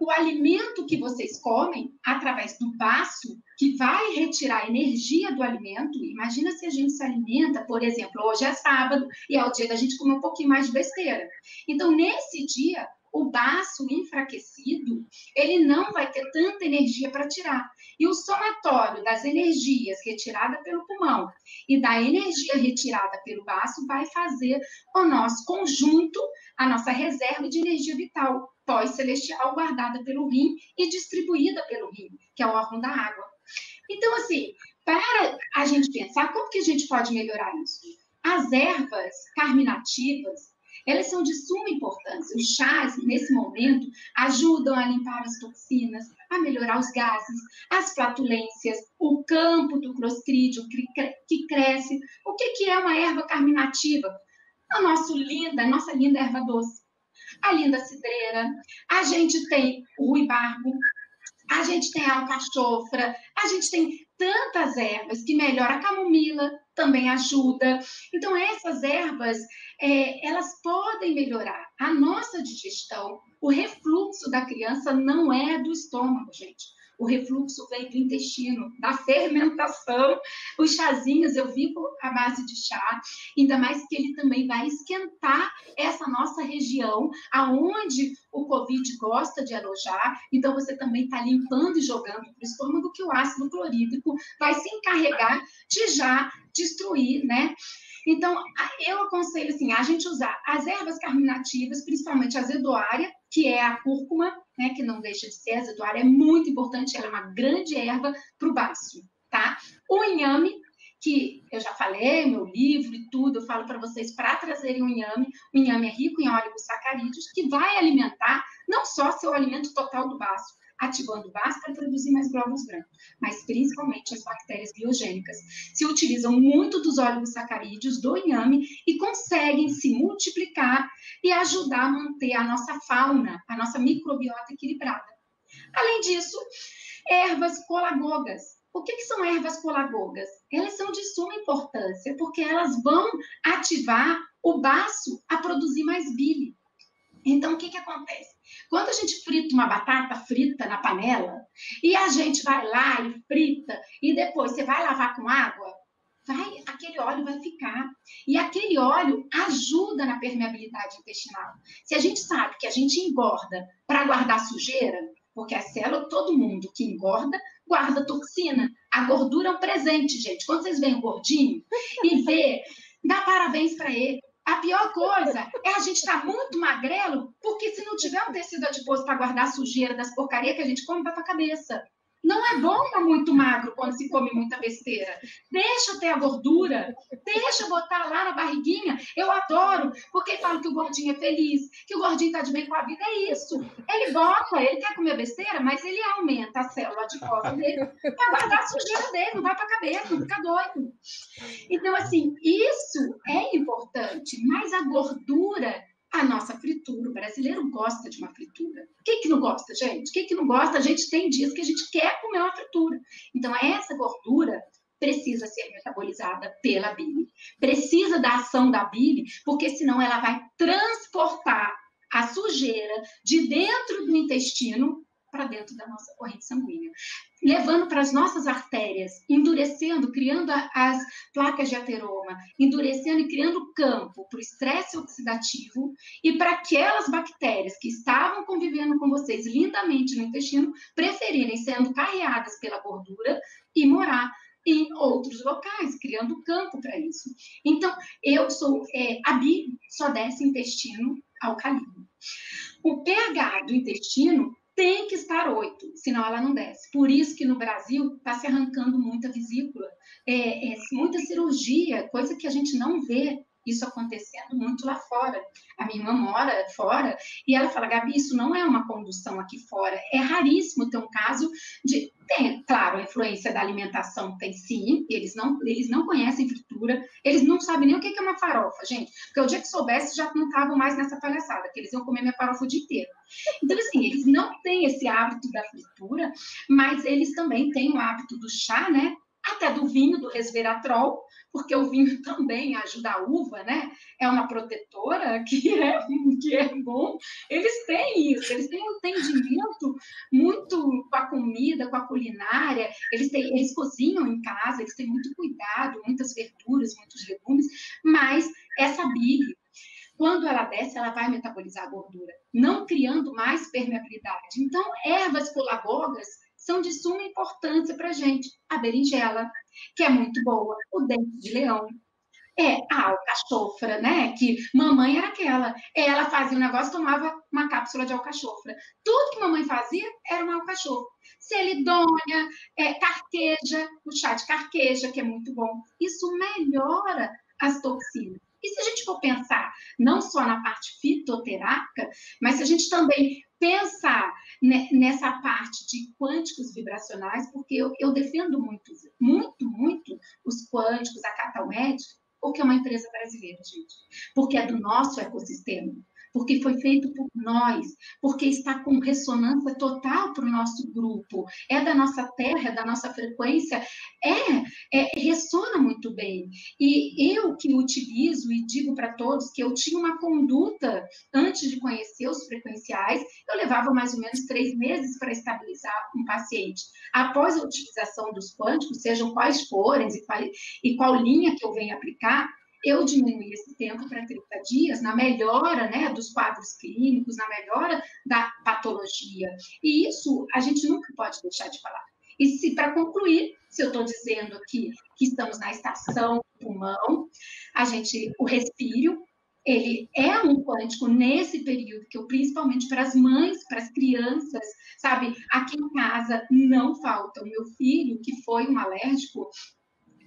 O alimento que vocês comem, através do baço, que vai retirar a energia do alimento, imagina se a gente se alimenta, por exemplo, hoje é sábado e é o dia da gente comer um pouquinho mais de besteira. Então, nesse dia, o baço enfraquecido, ele não vai ter tanta energia para tirar. E o somatório das energias retirada pelo pulmão e da energia retirada pelo baço vai fazer o nosso conjunto, a nossa reserva de energia vital pós-celestial guardada pelo rim e distribuída pelo rim, que é o órgão da água. Então, assim, para a gente pensar, como que a gente pode melhorar isso? As ervas carminativas, elas são de suma importância. Os chás, nesse momento, ajudam a limpar as toxinas, a melhorar os gases, as flatulências, o campo do clostridium que cresce. O que, que é uma erva carminativa? A nossa linda, a nossa linda erva doce. A linda cidreira. A gente tem o ruibarbo, a gente tem a alcachofra, a gente tem tantas ervas que melhora a camomila, também ajuda. Então, essas ervas, é, elas podem melhorar a nossa digestão, o refluxo da criança não é do estômago, gente. O refluxo vem do intestino, da fermentação. Os chazinhos eu vivo à base de chá, ainda mais que ele também vai esquentar essa nossa região, aonde o Covid gosta de alojar. Então, você também está limpando e jogando para o estômago, que o ácido clorídrico vai se encarregar de já destruir, né? Então, eu aconselho assim, a gente usar as ervas carminativas, principalmente a zedoária, que é a cúrcuma, né, que não deixa de ser, a é muito importante, ela é uma grande erva para o baço, tá? O inhame, que eu já falei, meu livro e tudo, eu falo para vocês para trazerem o inhame. O inhame é rico em sacarídeos, que vai alimentar não só seu alimento total do baço, ativando o vaso para produzir mais glóbulos brancos, mas principalmente as bactérias biogênicas. Se utilizam muito dos oligosacarídeos do inhame e conseguem se multiplicar e ajudar a manter a nossa fauna, a nossa microbiota equilibrada. Além disso, ervas colagogas. O que, que, são ervas colagogas? Elas são de suma importância, porque elas vão ativar o baço a produzir mais bile. Então, o que, que acontece? Quando a gente frita uma batata frita na panela, e a gente vai lá e frita, e depois você vai lavar com água, vai, aquele óleo vai ficar. E aquele óleo ajuda na permeabilidade intestinal. Se a gente sabe que a gente engorda para guardar sujeira, porque a célula, todo mundo que engorda, guarda toxina. A gordura é um presente, gente. Quando vocês veem um gordinho e vê, dá parabéns para ele. A pior coisa é a gente estar tá muito magrelo, porque se não tiver um tecido adiposo para guardar a sujeira das porcarias que a gente come, vai para a cabeça. Não é bom estar muito magro quando se come muita besteira. Deixa ter a gordura, deixa botar lá na barriguinha. Eu adoro, porque falam que o gordinho é feliz, que o gordinho está de bem com a vida. É isso. Ele bota, ele quer comer besteira, mas ele aumenta a célula adiposa dele para guardar a sujeira dele, não vai para a cabeça, não fica doido. Então, assim, isso é importante, mas a gordura a nossa fritura. O brasileiro gosta de uma fritura. Quem que não gosta, gente? Quem que não gosta? A gente tem dias que a gente quer comer uma fritura. Então, essa gordura precisa ser metabolizada pela bile. Precisa da ação da bile, porque senão ela vai transportar a sujeira de dentro do intestino para dentro da nossa corrente sanguínea, levando para as nossas artérias, endurecendo, criando as placas de ateroma, endurecendo e criando campo para o estresse oxidativo e para aquelas bactérias que estavam convivendo com vocês lindamente no intestino, preferirem sendo carreadas pela gordura e morar em outros locais, criando campo para isso. Então, eu sou, é, a BI só desce intestino alcalino. O pH do intestino tem que estar 8, senão ela não desce. Por isso que no Brasil está se arrancando muita vesícula, é, é, muita cirurgia, coisa que a gente não vê isso acontecendo muito lá fora. A minha irmã mora fora e ela fala, Gabi, isso não é uma condução aqui fora. É raríssimo ter um caso de. Tem, claro, a influência da alimentação tem sim, eles não, eles não conhecem fritura, eles não sabem nem o que é uma farofa, gente. Porque o dia que soubesse já não estavam mais nessa palhaçada, que eles iam comer minha farofa o dia inteiro. Então, assim, eles não têm esse hábito da fritura, mas eles também têm o hábito do chá, né? Até do vinho, do resveratrol, porque o vinho também ajuda a uva, né? É uma protetora que <laughs> é, que é bom. Eles têm isso, eles têm um entendimento muito com a comida, com a culinária, eles, têm, eles cozinham em casa, eles têm muito cuidado, muitas verduras, muitos legumes, mas essa bile, quando ela desce, ela vai metabolizar a gordura, não criando mais permeabilidade. Então, ervas colagogas são de suma importância para a gente. A berinjela, que é muito boa, o dente de leão, é a alcachofra, né? Que mamãe era aquela. Ela fazia um negócio, tomava uma cápsula de alcachofra. Tudo que mamãe fazia era uma alcachofra. Celidônia, é, carqueja, o chá de carqueja, que é muito bom. Isso melhora as toxinas. E se a gente for pensar não só na parte fitoterápica, mas se a gente também pensar nessa parte de quânticos vibracionais, porque eu, eu defendo muito, muito, muito os quânticos, a Catalmed, porque é uma empresa brasileira, gente. Porque é do nosso ecossistema. Porque foi feito por nós, porque está com ressonância total para o nosso grupo, é da nossa terra, é da nossa frequência, é, é ressona muito bem. E eu que utilizo e digo para todos que eu tinha uma conduta antes de conhecer os frequenciais, eu levava mais ou menos três meses para estabilizar um paciente. Após a utilização dos quânticos, sejam quais forem e qual, e qual linha que eu venho aplicar, eu diminuí esse tempo para 30 dias na melhora né, dos quadros clínicos, na melhora da patologia. E isso a gente nunca pode deixar de falar. E se, para concluir, se eu estou dizendo aqui que estamos na estação do pulmão, a gente, o respiro, ele é um quântico nesse período, que eu, principalmente para as mães, para as crianças, sabe? Aqui em casa não falta. O meu filho, que foi um alérgico,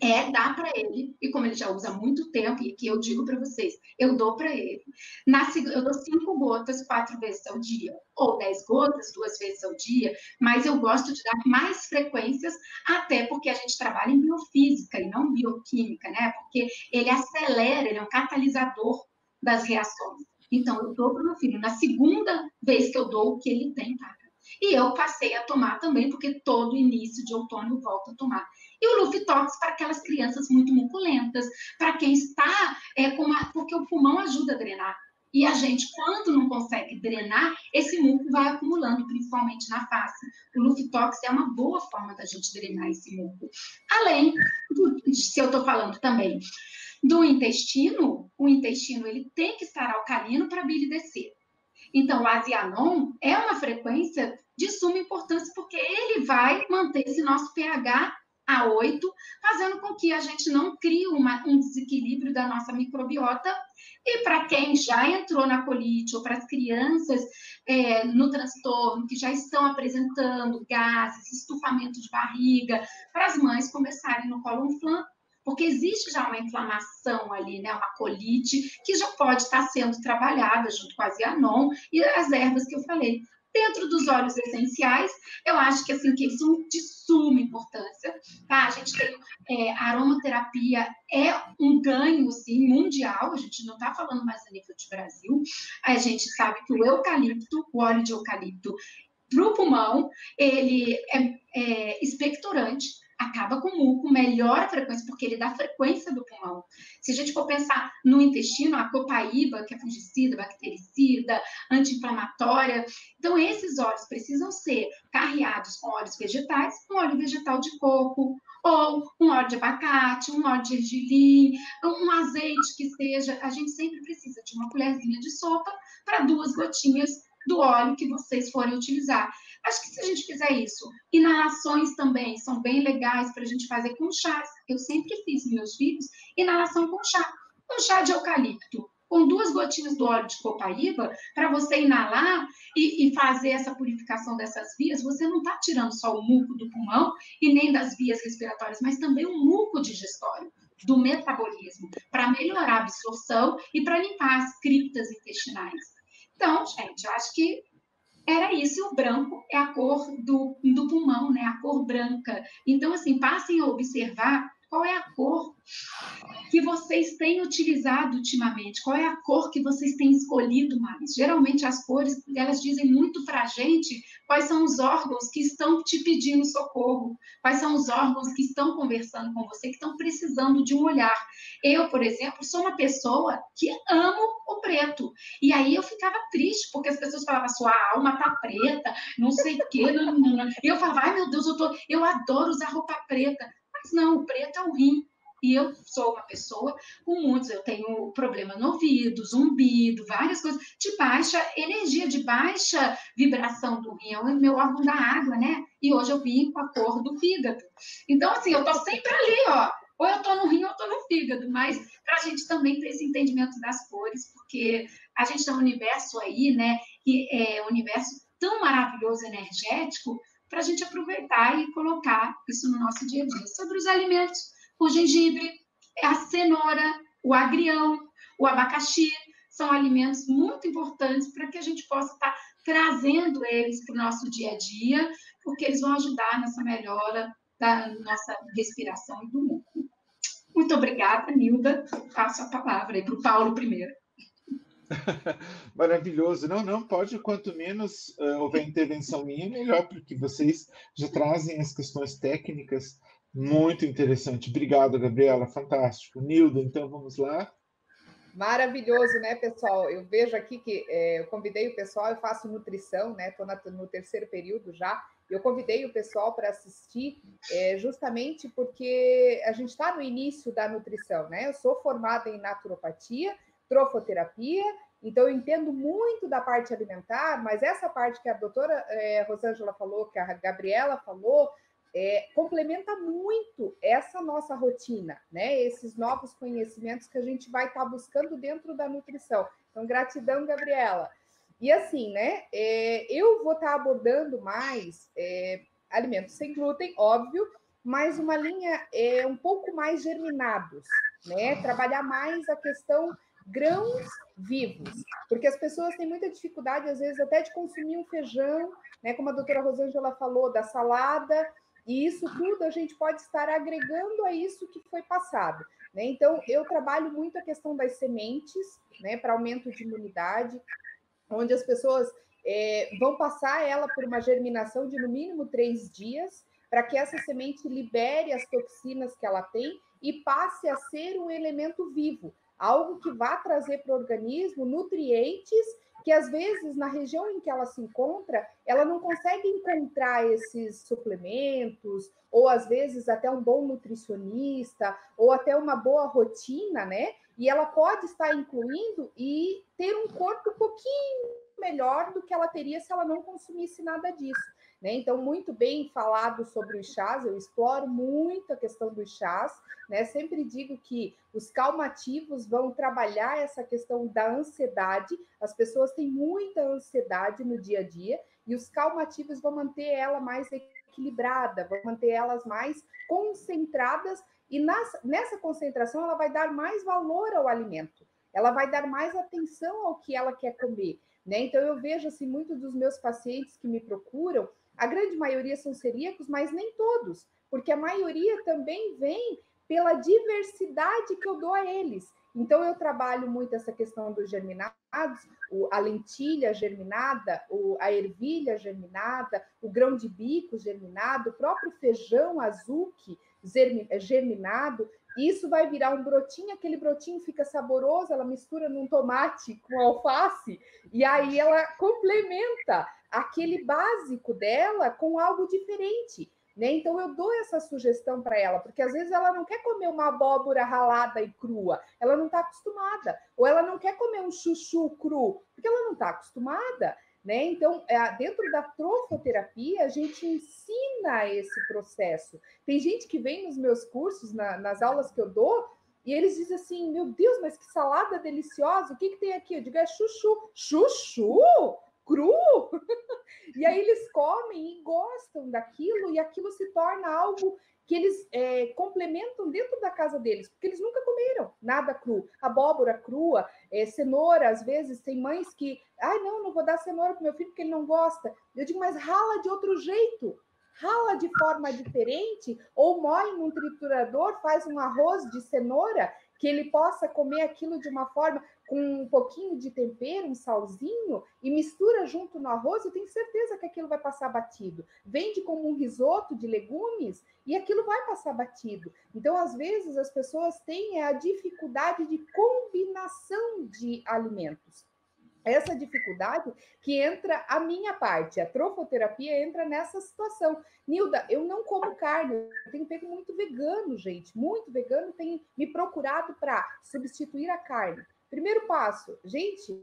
é dar para ele, e como ele já usa muito tempo, e que eu digo para vocês, eu dou para ele. Na, eu dou cinco gotas quatro vezes ao dia, ou dez gotas duas vezes ao dia, mas eu gosto de dar mais frequências, até porque a gente trabalha em biofísica e não bioquímica, né? Porque ele acelera, ele é um catalisador das reações. Então, eu dou para o meu filho. Na segunda vez que eu dou, o que ele tem, tá? E eu passei a tomar também, porque todo início de outono eu volto a tomar. E o Luftox para aquelas crianças muito muculentas, para quem está é, com uma, porque o pulmão ajuda a drenar. E a gente, quando não consegue drenar, esse muco vai acumulando, principalmente na face. O Luftox é uma boa forma da gente drenar esse muco. Além, do, se eu estou falando também do intestino, o intestino ele tem que estar alcalino para a bile descer. Então, o Asianon é uma frequência de suma importância, porque ele vai manter esse nosso pH a 8, fazendo com que a gente não crie uma, um desequilíbrio da nossa microbiota. E para quem já entrou na colite, ou para as crianças é, no transtorno, que já estão apresentando gases, estufamento de barriga, para as mães começarem no colo flan, porque existe já uma inflamação ali, né, uma colite, que já pode estar sendo trabalhada junto com a Zianon e as ervas que eu falei. Dentro dos óleos essenciais, eu acho que assim que eles são de suma importância, tá? A gente tem é, aromaterapia é um ganho assim mundial. A gente não está falando mais a nível de Brasil. A gente sabe que o eucalipto, o óleo de eucalipto para o pulmão, ele é, é expectorante acaba com o muco, melhora a frequência, porque ele dá frequência do pulmão. Se a gente for pensar no intestino, a copaíba, que é fungicida, bactericida, anti-inflamatória, então esses óleos precisam ser carreados com óleos vegetais, um óleo vegetal de coco, ou um óleo de abacate, um óleo de gergelim, um azeite que seja, a gente sempre precisa de uma colherzinha de sopa para duas gotinhas do óleo que vocês forem utilizar. Acho que se a gente fizer isso, inalações também são bem legais para a gente fazer com chás. Eu sempre fiz meus filhos inalação com chá. Um chá de eucalipto, com duas gotinhas do óleo de copaíba, para você inalar e, e, fazer essa purificação dessas vias, você não está tirando só o muco do pulmão e nem das vias respiratórias, mas também o muco digestório, do metabolismo, para melhorar a absorção e para limpar as criptas intestinais. Então, gente, acho que era isso, e o branco é a cor do, do pulmão, né? A cor branca. Então, assim, passem a observar qual é a cor que vocês têm utilizado ultimamente? Qual é a cor que vocês têm escolhido mais? Geralmente as cores, elas dizem muito para a gente quais são os órgãos que estão te pedindo socorro, quais são os órgãos que estão conversando com você, que estão precisando de um olhar. Eu, por exemplo, sou uma pessoa que amo o preto. E aí eu ficava triste, porque as pessoas falavam, sua alma tá preta, não sei o quê. Não, não, não. E eu falava, ai meu Deus, eu, tô, eu adoro usar roupa preta. Mas não, o preto é o rim. E eu sou uma pessoa com muitos, eu tenho problema no ouvido, zumbido, várias coisas de baixa energia, de baixa vibração do rim, é o meu órgão da água, né? E hoje eu vim com a cor do fígado. Então, assim, eu tô sempre ali, ó. Ou eu tô no rim ou eu tô no fígado, mas para a gente também ter esse entendimento das cores, porque a gente tem um universo aí, né? Que é um universo tão maravilhoso, energético, para a gente aproveitar e colocar isso no nosso dia a dia. Sobre os alimentos, o gengibre, a cenoura, o agrião, o abacaxi, são alimentos muito importantes para que a gente possa estar tá trazendo eles para o nosso dia a dia, porque eles vão ajudar nessa melhora da nossa respiração e do mundo. Muito obrigada, Nilda. Passo a palavra para o Paulo primeiro. <laughs> Maravilhoso. Não, não, pode, quanto menos uh, houver intervenção minha, melhor, porque vocês já trazem as questões técnicas muito interessante. Obrigado, Gabriela. Fantástico. Nilda, então vamos lá. Maravilhoso, né, pessoal? Eu vejo aqui que é, eu convidei o pessoal, eu faço nutrição, né? Estou no terceiro período já. Eu convidei o pessoal para assistir, é, justamente porque a gente está no início da nutrição, né? Eu sou formada em naturopatia, trofoterapia, então eu entendo muito da parte alimentar, mas essa parte que a doutora é, Rosângela falou, que a Gabriela falou, é, complementa muito essa nossa rotina, né? Esses novos conhecimentos que a gente vai estar tá buscando dentro da nutrição. Então, gratidão, Gabriela. E assim, né? É, eu vou estar tá abordando mais é, alimentos sem glúten, óbvio, mas uma linha é um pouco mais germinados, né? Trabalhar mais a questão grãos vivos, porque as pessoas têm muita dificuldade, às vezes, até de consumir um feijão, né? Como a doutora Rosângela falou, da salada, e isso tudo a gente pode estar agregando a isso que foi passado. Né? Então, eu trabalho muito a questão das sementes, né, para aumento de imunidade, onde as pessoas é, vão passar ela por uma germinação de no mínimo três dias, para que essa semente libere as toxinas que ela tem e passe a ser um elemento vivo, algo que vá trazer para o organismo nutrientes que às vezes na região em que ela se encontra, ela não consegue encontrar esses suplementos, ou às vezes até um bom nutricionista, ou até uma boa rotina, né? E ela pode estar incluindo e ter um corpo um pouquinho melhor do que ela teria se ela não consumisse nada disso. Né? Então, muito bem falado sobre os chás, eu exploro muito a questão dos chás, né? Sempre digo que os calmativos vão trabalhar essa questão da ansiedade, as pessoas têm muita ansiedade no dia a dia, e os calmativos vão manter ela mais equilibrada, vão manter elas mais concentradas, e nas, nessa concentração ela vai dar mais valor ao alimento, ela vai dar mais atenção ao que ela quer comer. Né? Então, eu vejo assim, muitos dos meus pacientes que me procuram, a grande maioria são celíacos, mas nem todos, porque a maioria também vem pela diversidade que eu dou a eles. Então, eu trabalho muito essa questão dos germinados, a lentilha germinada, a ervilha germinada, o grão de bico germinado, o próprio feijão azuki germinado. Isso vai virar um brotinho, aquele brotinho fica saboroso, ela mistura num tomate com alface, e aí ela complementa aquele básico dela com algo diferente. Né? Então eu dou essa sugestão para ela, porque às vezes ela não quer comer uma abóbora ralada e crua, ela não está acostumada, ou ela não quer comer um chuchu cru, porque ela não está acostumada. Né? Então, é, dentro da trofoterapia, a gente ensina esse processo. Tem gente que vem nos meus cursos, na, nas aulas que eu dou, e eles dizem assim: Meu Deus, mas que salada deliciosa! O que, que tem aqui? Eu digo: É chuchu. Chuchu? Cru. <laughs> e aí eles comem e gostam daquilo, e aquilo se torna algo que eles é, complementam dentro da casa deles, porque eles nunca comeram nada cru. Abóbora crua, é, cenoura, às vezes tem mães que, ai, não, não vou dar cenoura para meu filho porque ele não gosta. Eu digo, mas rala de outro jeito, rala de forma diferente, ou moe num triturador, faz um arroz de cenoura que ele possa comer aquilo de uma forma com um pouquinho de tempero, um salzinho, e mistura junto no arroz, eu tenho certeza que aquilo vai passar batido. Vende como um risoto de legumes e aquilo vai passar batido. Então, às vezes, as pessoas têm a dificuldade de combinação de alimentos essa dificuldade que entra a minha parte. A trofoterapia entra nessa situação. Nilda, eu não como carne, eu tenho pego muito vegano, gente, muito vegano tem me procurado para substituir a carne. Primeiro passo, gente,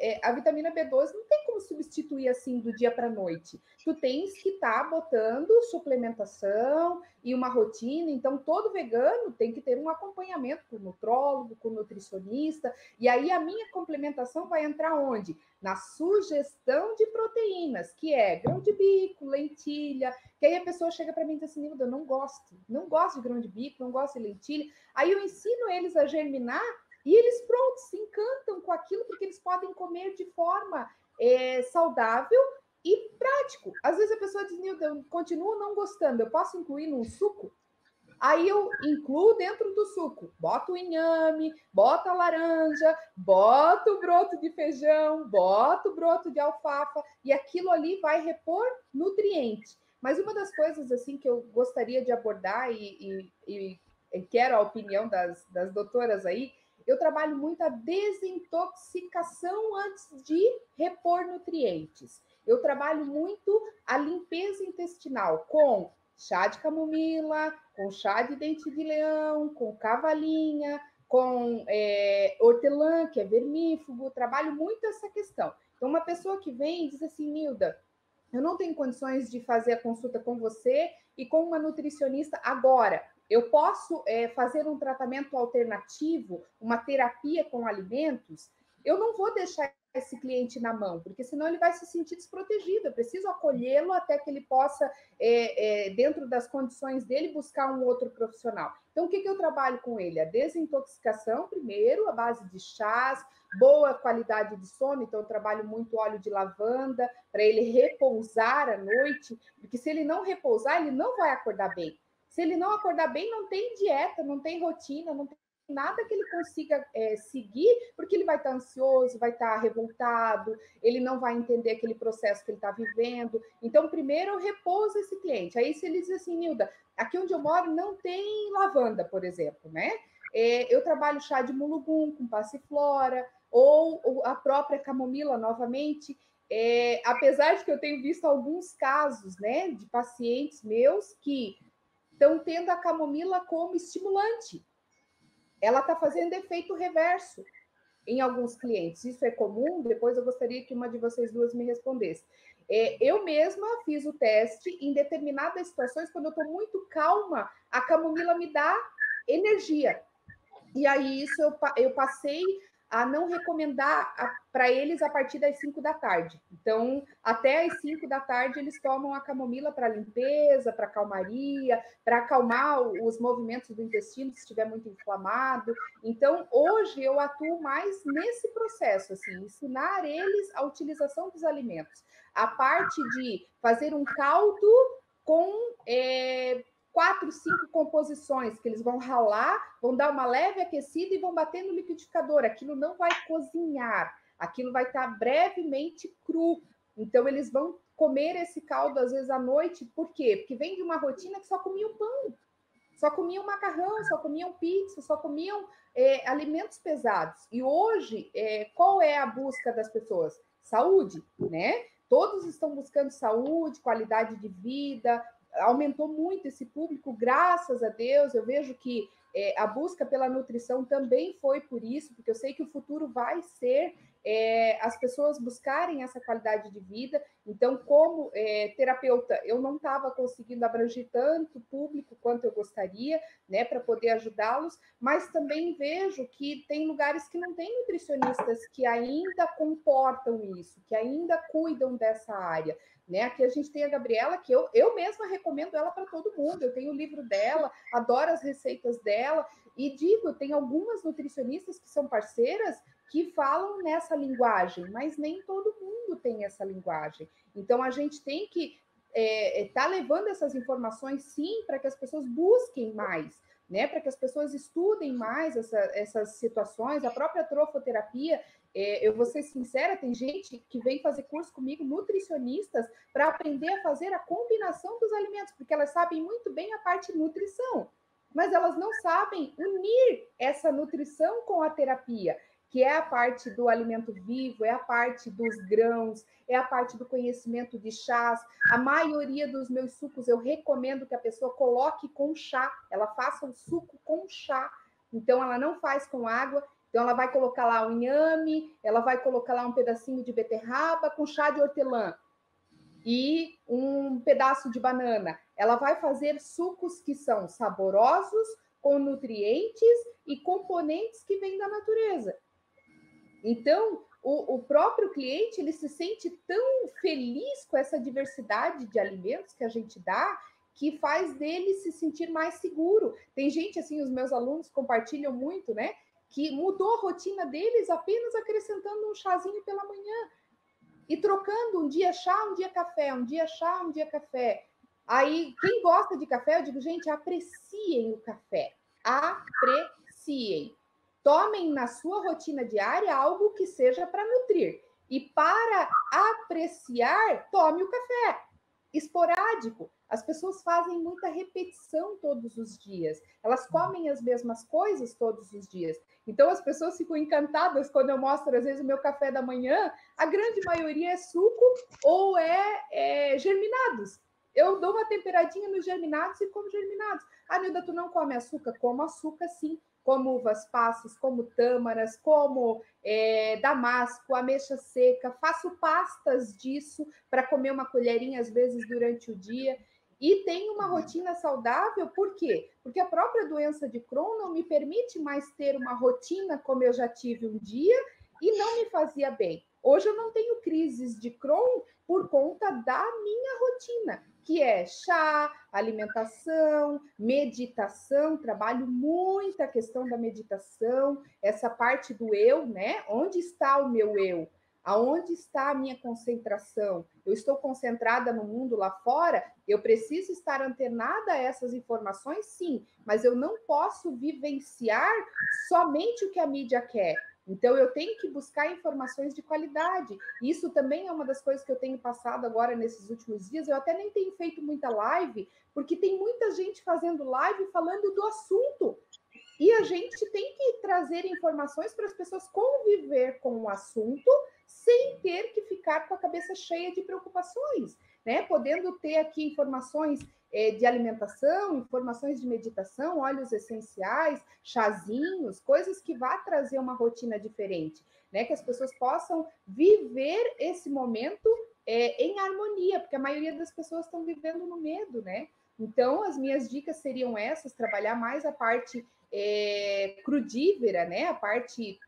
é, a vitamina B12 não tem como substituir assim do dia para noite. Tu tens que estar tá botando suplementação e uma rotina. Então, todo vegano tem que ter um acompanhamento com nutrólogo, com nutricionista. E aí a minha complementação vai entrar onde? Na sugestão de proteínas, que é grão de bico, lentilha. Que aí a pessoa chega para mim e diz assim: eu não gosto, não gosto de grão de bico, não gosto de lentilha. Aí eu ensino eles a germinar e eles, pronto, se encantam com aquilo porque eles podem comer de forma é, saudável e prático. Às vezes a pessoa diz, eu continuo não gostando, eu posso incluir num suco? Aí eu incluo dentro do suco, boto o inhame, boto a laranja, boto o broto de feijão, boto o broto de alfafa, e aquilo ali vai repor nutriente. Mas uma das coisas assim que eu gostaria de abordar e, e, e quero a opinião das, das doutoras aí, eu trabalho muito a desintoxicação antes de repor nutrientes. Eu trabalho muito a limpeza intestinal com chá de camomila, com chá de dente de leão, com cavalinha, com é, hortelã, que é vermífugo, trabalho muito essa questão. Então, uma pessoa que vem e diz assim, Nilda, eu não tenho condições de fazer a consulta com você e com uma nutricionista agora. Eu posso é, fazer um tratamento alternativo, uma terapia com alimentos? Eu não vou deixar esse cliente na mão, porque senão ele vai se sentir desprotegido. Eu preciso acolhê-lo até que ele possa, é, é, dentro das condições dele, buscar um outro profissional. Então, o que, que eu trabalho com ele? A desintoxicação, primeiro, a base de chás, boa qualidade de sono, então eu trabalho muito óleo de lavanda para ele repousar à noite, porque se ele não repousar, ele não vai acordar bem. Se ele não acordar bem, não tem dieta, não tem rotina, não tem nada que ele consiga é, seguir, porque ele vai estar ansioso, vai estar revoltado, ele não vai entender aquele processo que ele está vivendo. Então, primeiro eu repouso esse cliente. Aí, se ele diz assim, Nilda, aqui onde eu moro não tem lavanda, por exemplo, né? É, eu trabalho chá de mulugum com passiflora, ou, ou a própria camomila, novamente. É, apesar de que eu tenho visto alguns casos, né, de pacientes meus que estão tendo a camomila como estimulante ela está fazendo efeito reverso em alguns clientes. Isso é comum? Depois eu gostaria que uma de vocês duas me respondesse. É, eu mesma fiz o teste em determinadas situações, quando eu estou muito calma, a camomila me dá energia. E aí, isso eu, eu passei a não recomendar para eles a partir das 5 da tarde. Então, até as 5 da tarde, eles tomam a camomila para limpeza, para calmaria, para acalmar os movimentos do intestino se estiver muito inflamado. Então, hoje eu atuo mais nesse processo, assim, ensinar eles a utilização dos alimentos. A parte de fazer um caldo com é, quatro, cinco composições que eles vão ralar, vão dar uma leve aquecida e vão bater no liquidificador. Aquilo não vai cozinhar, aquilo vai estar brevemente cru. Então, eles vão comer esse caldo às vezes à noite, por quê? Porque vem de uma rotina que só comiam pão, só comiam macarrão, só comiam pizza, só comiam é, alimentos pesados. E hoje, é, qual é a busca das pessoas? Saúde, né? Todos estão buscando saúde, qualidade de vida, aumentou muito esse público, graças a Deus. Eu vejo que é, a busca pela nutrição também foi por isso, porque eu sei que o futuro vai ser é, as pessoas buscarem essa qualidade de vida. Então, como é, terapeuta, eu não estava conseguindo abranger tanto público quanto eu gostaria, né, para poder ajudá-los, mas também vejo que tem lugares que não tem nutricionistas que ainda comportam isso, que ainda cuidam dessa área. Né? Aqui a gente tem a Gabriela, que eu, eu mesma recomendo ela para todo mundo. Eu tenho o livro dela, adoro as receitas dela, e digo, tem algumas nutricionistas que são parceiras que falam nessa linguagem, mas nem todo mundo tem essa linguagem. Então a gente tem que estar é, é, tá levando essas informações sim para que as pessoas busquem mais né, para que as pessoas estudem mais essa, essas situações, a própria trofoterapia. É, eu vou ser sincera, tem gente que vem fazer curso comigo, nutricionistas, para aprender a fazer a combinação dos alimentos, porque elas sabem muito bem a parte nutrição, mas elas não sabem unir essa nutrição com a terapia que é a parte do alimento vivo, é a parte dos grãos, é a parte do conhecimento de chás. A maioria dos meus sucos eu recomendo que a pessoa coloque com chá, ela faça o suco com chá. Então ela não faz com água, então ela vai colocar lá o inhame, ela vai colocar lá um pedacinho de beterraba com chá de hortelã e um pedaço de banana. Ela vai fazer sucos que são saborosos, com nutrientes e componentes que vêm da natureza. Então, o, o, próprio cliente ele se sente tão feliz com essa diversidade de alimentos que a gente dá que faz dele se sentir mais seguro. Tem gente assim, os meus alunos compartilham muito, né? Que mudou a rotina deles apenas acrescentando um chazinho pela manhã e trocando um dia chá, um dia café, um dia chá, um dia café. Aí, quem gosta de café, eu digo, gente, apreciem o café. Apreciem. Tomem na sua rotina diária algo que seja para nutrir. E para apreciar, tome o café. Esporádico. As pessoas fazem muita repetição todos os dias. Elas comem as mesmas coisas todos os dias. Então as pessoas ficam encantadas quando eu mostro, às vezes, o meu café da manhã. A grande maioria é suco ou é, é germinados. Eu dou uma temperadinha nos germinados e como germinados. Ah, Nilda, tu não come açúcar? Como açúcar, sim como uvas passas, como tâmaras, como é, damasco, ameixa seca. Faço pastas disso para comer uma colherinha às vezes durante o dia. E tenho uma rotina saudável, por quê? Porque a própria doença de Crohn não me permite mais ter uma rotina como eu já tive um dia e não me fazia bem. Hoje eu não tenho crises de Crohn por conta da minha rotina que é chá, alimentação, meditação, trabalho muito a questão da meditação, essa parte do eu, né? Onde está o meu eu? Aonde está a minha concentração? Eu estou concentrada no mundo lá fora? Eu preciso estar antenada a essas informações? Sim, mas eu não posso vivenciar somente o que a mídia quer. Então, eu tenho que buscar informações de qualidade. Isso também é uma das coisas que eu tenho passado agora nesses últimos dias. Eu até nem tenho feito muita live, porque tem muita gente fazendo live falando do assunto. E a gente tem que trazer informações para as pessoas conviver com o assunto sem ter que ficar com a cabeça cheia de preocupações, né? Podendo ter aqui informações de alimentação, informações de meditação, óleos essenciais, chazinhos, coisas que vá trazer uma rotina diferente, né? Que as pessoas possam viver esse momento é, em harmonia, porque a maioria das pessoas estão vivendo no medo, né? Então, as minhas dicas seriam essas: trabalhar mais a parte é, crudívera, né? A parte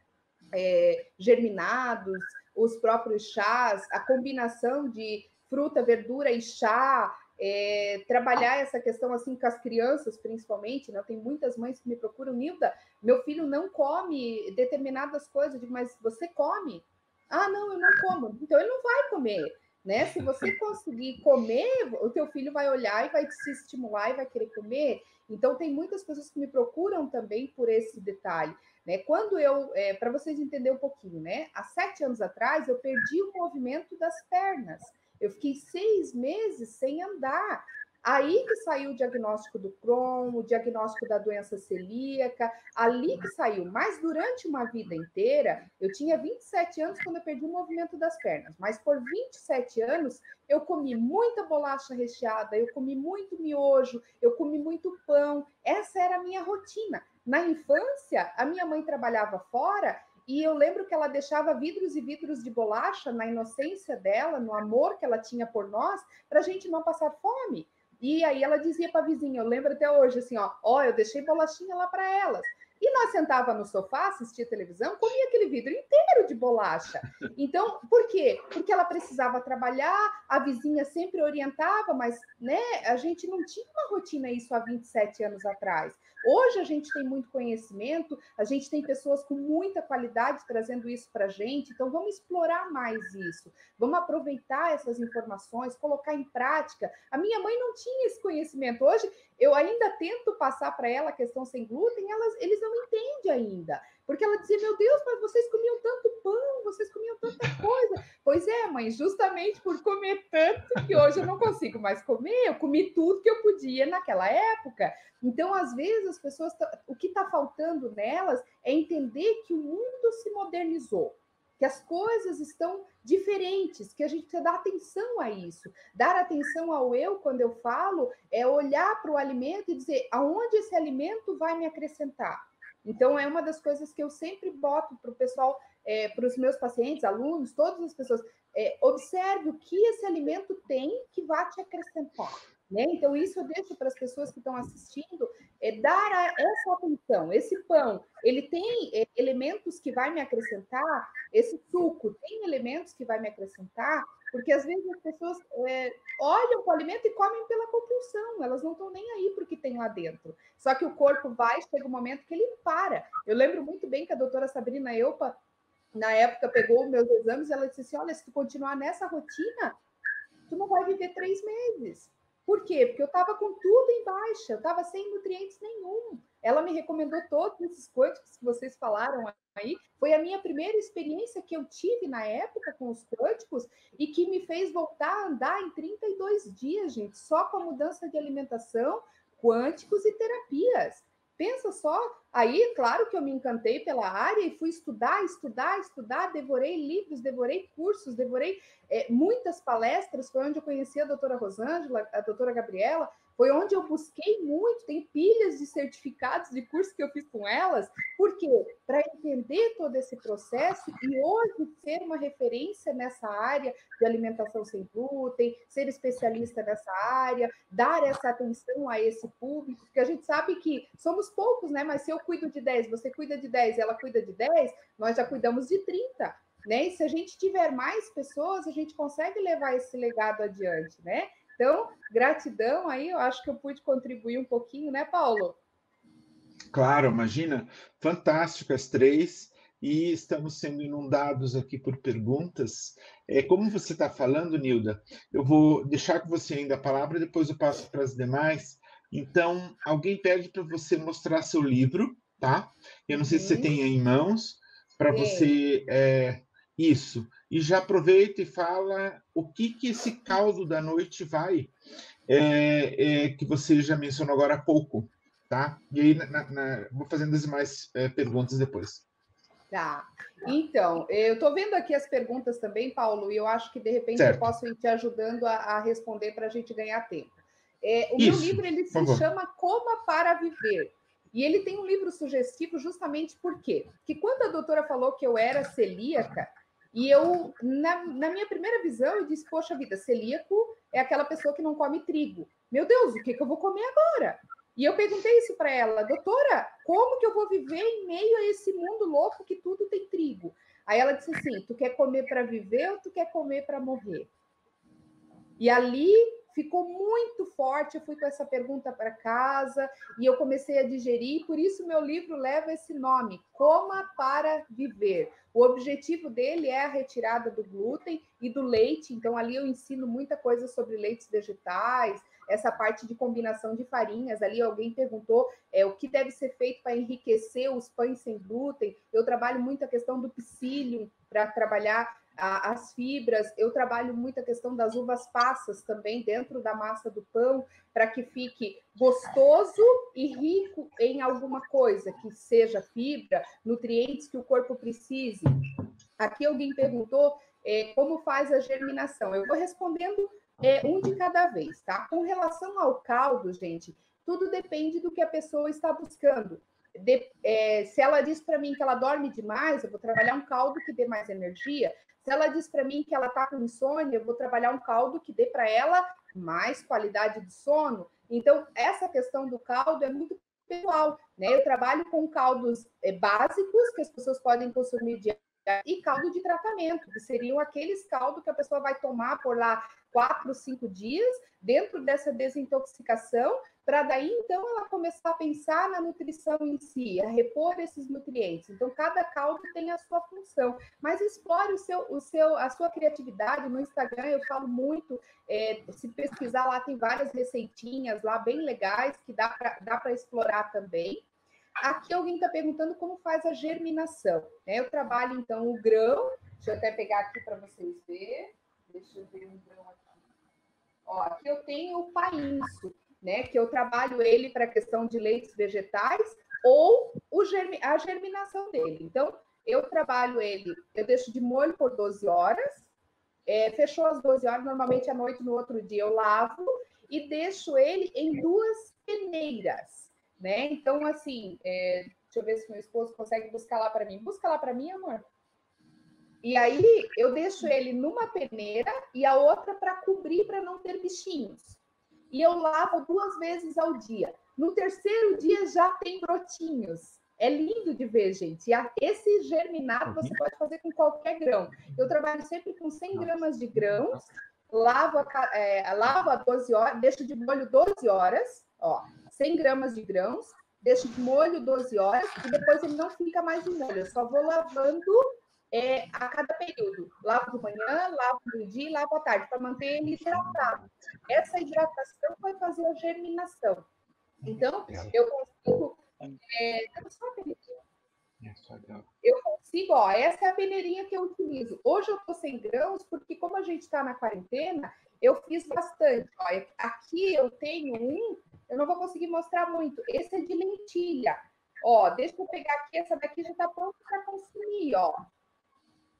é, germinados, os próprios chás, a combinação de fruta, verdura e chá, é, trabalhar essa questão assim com as crianças, principalmente, né? Tem muitas mães que me procuram, Nilda, meu filho não come determinadas coisas, eu digo, mas você come? Ah, não, eu não como. Então ele não vai comer, né? Se você <laughs> conseguir comer, o teu filho vai olhar e vai se estimular e vai querer comer. Então tem muitas pessoas que me procuram também por esse detalhe. Né? Quando eu, é, para vocês entenderem um pouquinho, né? Há sete anos atrás eu perdi o movimento das pernas. Eu fiquei seis meses sem andar. Aí que saiu o diagnóstico do Crohn, o diagnóstico da doença celíaca, ali que saiu. Mas durante uma vida inteira, eu tinha 27 anos quando eu perdi o movimento das pernas. Mas por 27 anos, eu comi muita bolacha recheada, eu comi muito miojo, eu comi muito pão. Essa era a minha rotina. Na infância, a minha mãe trabalhava fora e eu lembro que ela deixava vidros e vidros de bolacha na inocência dela, no amor que ela tinha por nós, para a gente não passar fome. E aí ela dizia para a vizinha, eu lembro até hoje, assim, ó, ó, eu deixei bolachinha lá para elas. E nós sentava no sofá, assistia televisão, comia aquele vidro inteiro de bolacha. Então, por quê? Porque ela precisava trabalhar, a vizinha sempre orientava, mas né, a gente não tinha rotina isso há 27 anos atrás. Hoje a gente tem muito conhecimento, a gente tem pessoas com muita qualidade trazendo isso para a gente, então vamos explorar mais isso, vamos aproveitar essas informações, colocar em prática. A minha mãe não tinha esse conhecimento. Hoje eu ainda tento passar para ela a questão sem glúten, elas, eles não entendem ainda. Porque ela dizia, meu Deus, mas vocês comiam tanto pão, vocês comiam tanta coisa. pois é, mãe, justamente por comer tanto que hoje eu não consigo mais comer, eu comi tudo que eu podia naquela época. Então, às vezes, as pessoas, o que está faltando nelas é entender que o mundo se modernizou que as coisas estão diferentes, que a gente precisa dar atenção a isso. Dar atenção ao eu, quando eu falo, é olhar para o alimento e dizer aonde esse alimento vai me acrescentar. Então, é uma das coisas que eu sempre boto para o pessoal, é, para os meus pacientes, alunos, todas as pessoas. É, observe o que esse alimento tem que vai te acrescentar. Né? Então, isso eu deixo para as pessoas que estão assistindo, é dar a, essa atenção. Esse pão, ele tem é, elementos que vai me acrescentar, esse suco tem elementos que vai me acrescentar, porque às vezes as pessoas é, olham para o alimento e comem pela compulsão, elas não estão nem aí para o que tem lá dentro. Só que o corpo vai, chega um momento que ele para. Eu lembro muito bem que a doutora Sabrina Eupa, na época, pegou meus exames e ela disse assim: olha, se tu continuar nessa rotina, tu não vai viver três meses Por quê? Porque eu estava com tudo em baixa, eu estava sem nutrientes nenhum. Ela me recomendou todos esses quânticos que vocês falaram aí. Foi a minha primeira experiência que eu tive na época com os quânticos e que me fez voltar a andar em 32 dias, gente, só com a mudança de alimentação, quânticos e terapias. Pensa só, aí, claro que eu me encantei pela área e fui estudar, estudar, estudar, devorei livros, devorei cursos, devorei é, muitas palestras. Foi onde eu conheci a doutora Rosângela, a doutora Gabriela, foi onde eu busquei muito, tem pilhas de certificados de curso que eu fiz com elas, porque para entender todo esse processo e hoje ser uma referência nessa área de alimentação sem glúten, ser especialista nessa área, dar essa atenção a esse público, porque a gente sabe que somos poucos, né? Mas se eu cuido de 10, você cuida de 10, ela cuida de 10, nós já cuidamos de 30. Né? E se a gente tiver mais pessoas, a gente consegue levar esse legado adiante, né? Então, gratidão aí, eu acho que eu pude contribuir um pouquinho, né, Paulo? Claro, imagina, fantástico as três, e estamos sendo inundados aqui por perguntas. É, como você está falando, Nilda, eu vou deixar com você ainda a palavra, depois eu passo para as demais. Então, alguém pede para você mostrar seu livro, tá? Eu não sei se você uhum. tem aí em mãos, para você. É, isso e já aproveita e fala o que, que esse caldo da noite vai, é, é, que você já mencionou agora há pouco, tá? E aí na, na, vou fazendo as mais é, perguntas depois. Tá. Então, eu estou vendo aqui as perguntas também, Paulo, e eu acho que de repente certo. eu posso ir te ajudando a, a responder para a gente ganhar tempo. É, o Isso, meu livro ele se favor. chama Coma para Viver. E ele tem um livro sugestivo justamente por quê? Porque quando a doutora falou que eu era celíaca, e eu, na, na, minha primeira visão, eu disse: Poxa vida, celíaco é aquela pessoa que não come trigo. Meu Deus, o que, que eu vou comer agora? E eu perguntei isso para ela, doutora, como que eu vou viver em meio a esse mundo louco que tudo tem trigo? Aí ela disse assim: Tu quer comer para viver ou tu quer comer para morrer? E ali ficou muito forte. Eu fui com essa pergunta para casa e eu comecei a digerir, por isso meu livro leva esse nome, Coma para Viver. O objetivo dele é a retirada do glúten e do leite, então ali eu ensino muita coisa sobre leites vegetais, essa parte de combinação de farinhas. Ali alguém perguntou é, o que deve ser feito para enriquecer os pães sem glúten. Eu trabalho muito a questão do psyllium para trabalhar a, as fibras. Eu trabalho muito a questão das uvas passas também dentro da massa do pão, para que fique gostoso e rico em alguma coisa, que seja fibra, nutrientes que o corpo precise. Aqui alguém perguntou é, como faz a germinação. Eu vou respondendo é, um de cada vez, tá? Com relação ao caldo, gente, tudo depende do que a pessoa está buscando. De, é, se ela diz para mim que ela dorme demais, eu vou trabalhar um caldo que dê mais energia. Se ela diz para mim que ela está com insônia, eu vou trabalhar um caldo que dê para ela mais qualidade de sono. Então, essa questão do caldo é muito pessoal, né? Eu trabalho com caldos é, básicos que as pessoas podem consumir diariamente e caldo de tratamento, que seriam aqueles caldos que a pessoa vai tomar por lá quatro, cinco dias, dentro dessa desintoxicação, para daí então ela começar a pensar na nutrição em si, a repor esses nutrientes. Então, cada caldo tem a sua função, mas explore o seu, o seu, a sua criatividade. No Instagram eu falo muito, é, se pesquisar lá, tem várias receitinhas lá bem legais que dá para explorar também. Aqui alguém está perguntando como faz a germinação. Né? Eu trabalho, então, o grão. Deixa eu até pegar aqui para vocês verem. Deixa eu ver um grão aqui. Ó, aqui eu tenho o painço, né? Que eu trabalho ele para a questão de leites vegetais ou germi a germinação dele. Então, eu trabalho ele, eu deixo de molho por 12 horas. É, fechou as 12 horas, normalmente à noite, no outro dia eu lavo e deixo ele em duas peneiras né? Então, assim, é, deixa eu ver se meu esposo consegue buscar lá para mim. Busca lá para mim, amor. E aí eu deixo ele numa peneira e a outra para cobrir para não ter bichinhos. E eu lavo duas vezes ao dia. No terceiro dia já tem brotinhos. É lindo de ver, gente. E esse germinado você pode fazer com qualquer grão. Eu trabalho sempre com 100 gramas de grãos, lavo a, é, lavo a 12 horas, deixo de molho 12 horas, ó. 100 gramas de grãos, deixo de molho 12 horas e depois ele não fica mais de molho. Eu só vou lavando é, a cada período. Lavo de manhã, lavo no dia e lavo à tarde, para manter ele hidratado. Essa hidratação vai fazer a germinação. Então, eu consigo. É, eu consigo, ó, essa é a peneirinha que eu utilizo. Hoje eu estou sem grãos, porque como a gente está na quarentena, eu fiz bastante. Ó, aqui eu tenho um, eu não vou conseguir mostrar muito. Esse é de lentilha. Ó, deixa eu pegar aqui, essa daqui já está pronta para consumir, ó.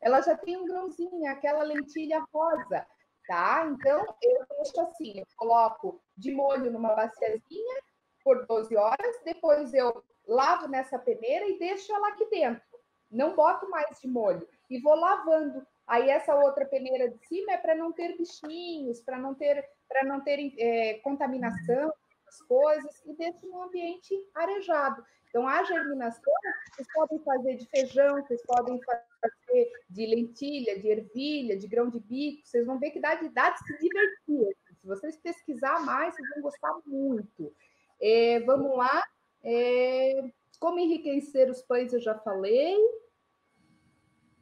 Ela já tem um grãozinho, aquela lentilha rosa, tá? Então, eu deixo assim, eu coloco de molho numa baciazinha por 12 horas, depois eu lavo nessa peneira e deixo ela aqui dentro. Não boto mais de molho. E vou lavando. Aí essa outra peneira de cima é para não ter bichinhos, para não ter, para não ter é, contaminação, as coisas, e deixo no ambiente arejado. Então, a germinação, vocês podem fazer de feijão, vocês podem fazer de lentilha, de ervilha, de grão de bico, vocês vão ver que dá de, dá de se divertir. Se vocês pesquisar mais, vocês vão gostar muito. É, vamos lá. É, como enriquecer os pães, eu já falei.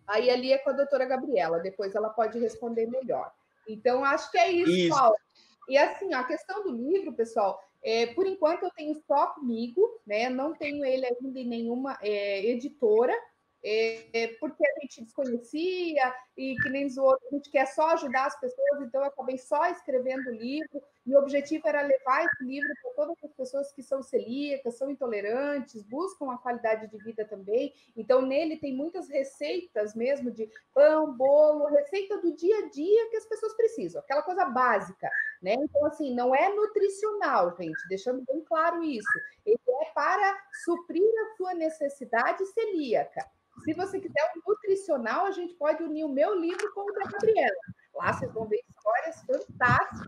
Aí ali é com a doutora Gabriela, depois ela pode responder melhor. Então, acho que é isso, isso. Paulo. E assim, a questão do livro, pessoal, é, por enquanto eu tenho só comigo, né? Não tenho ele ainda em nenhuma é, editora, é, porque a gente desconhecia e que nem os outros, a gente quer só ajudar as pessoas, então eu acabei só escrevendo o livro, e o objetivo era levar esse livro para todas as pessoas que são celíacas, são intolerantes, buscam a qualidade de vida também, então nele tem muitas receitas mesmo de pão, bolo, receita do dia a dia que as pessoas precisam, aquela coisa básica, né? Então, assim, não é nutricional, gente, deixando bem claro isso, ele é para suprir a sua necessidade celíaca, se você quiser um nutricional, a gente pode unir o meu livro com o da Gabriela. Lá vocês vão ver histórias fantásticas,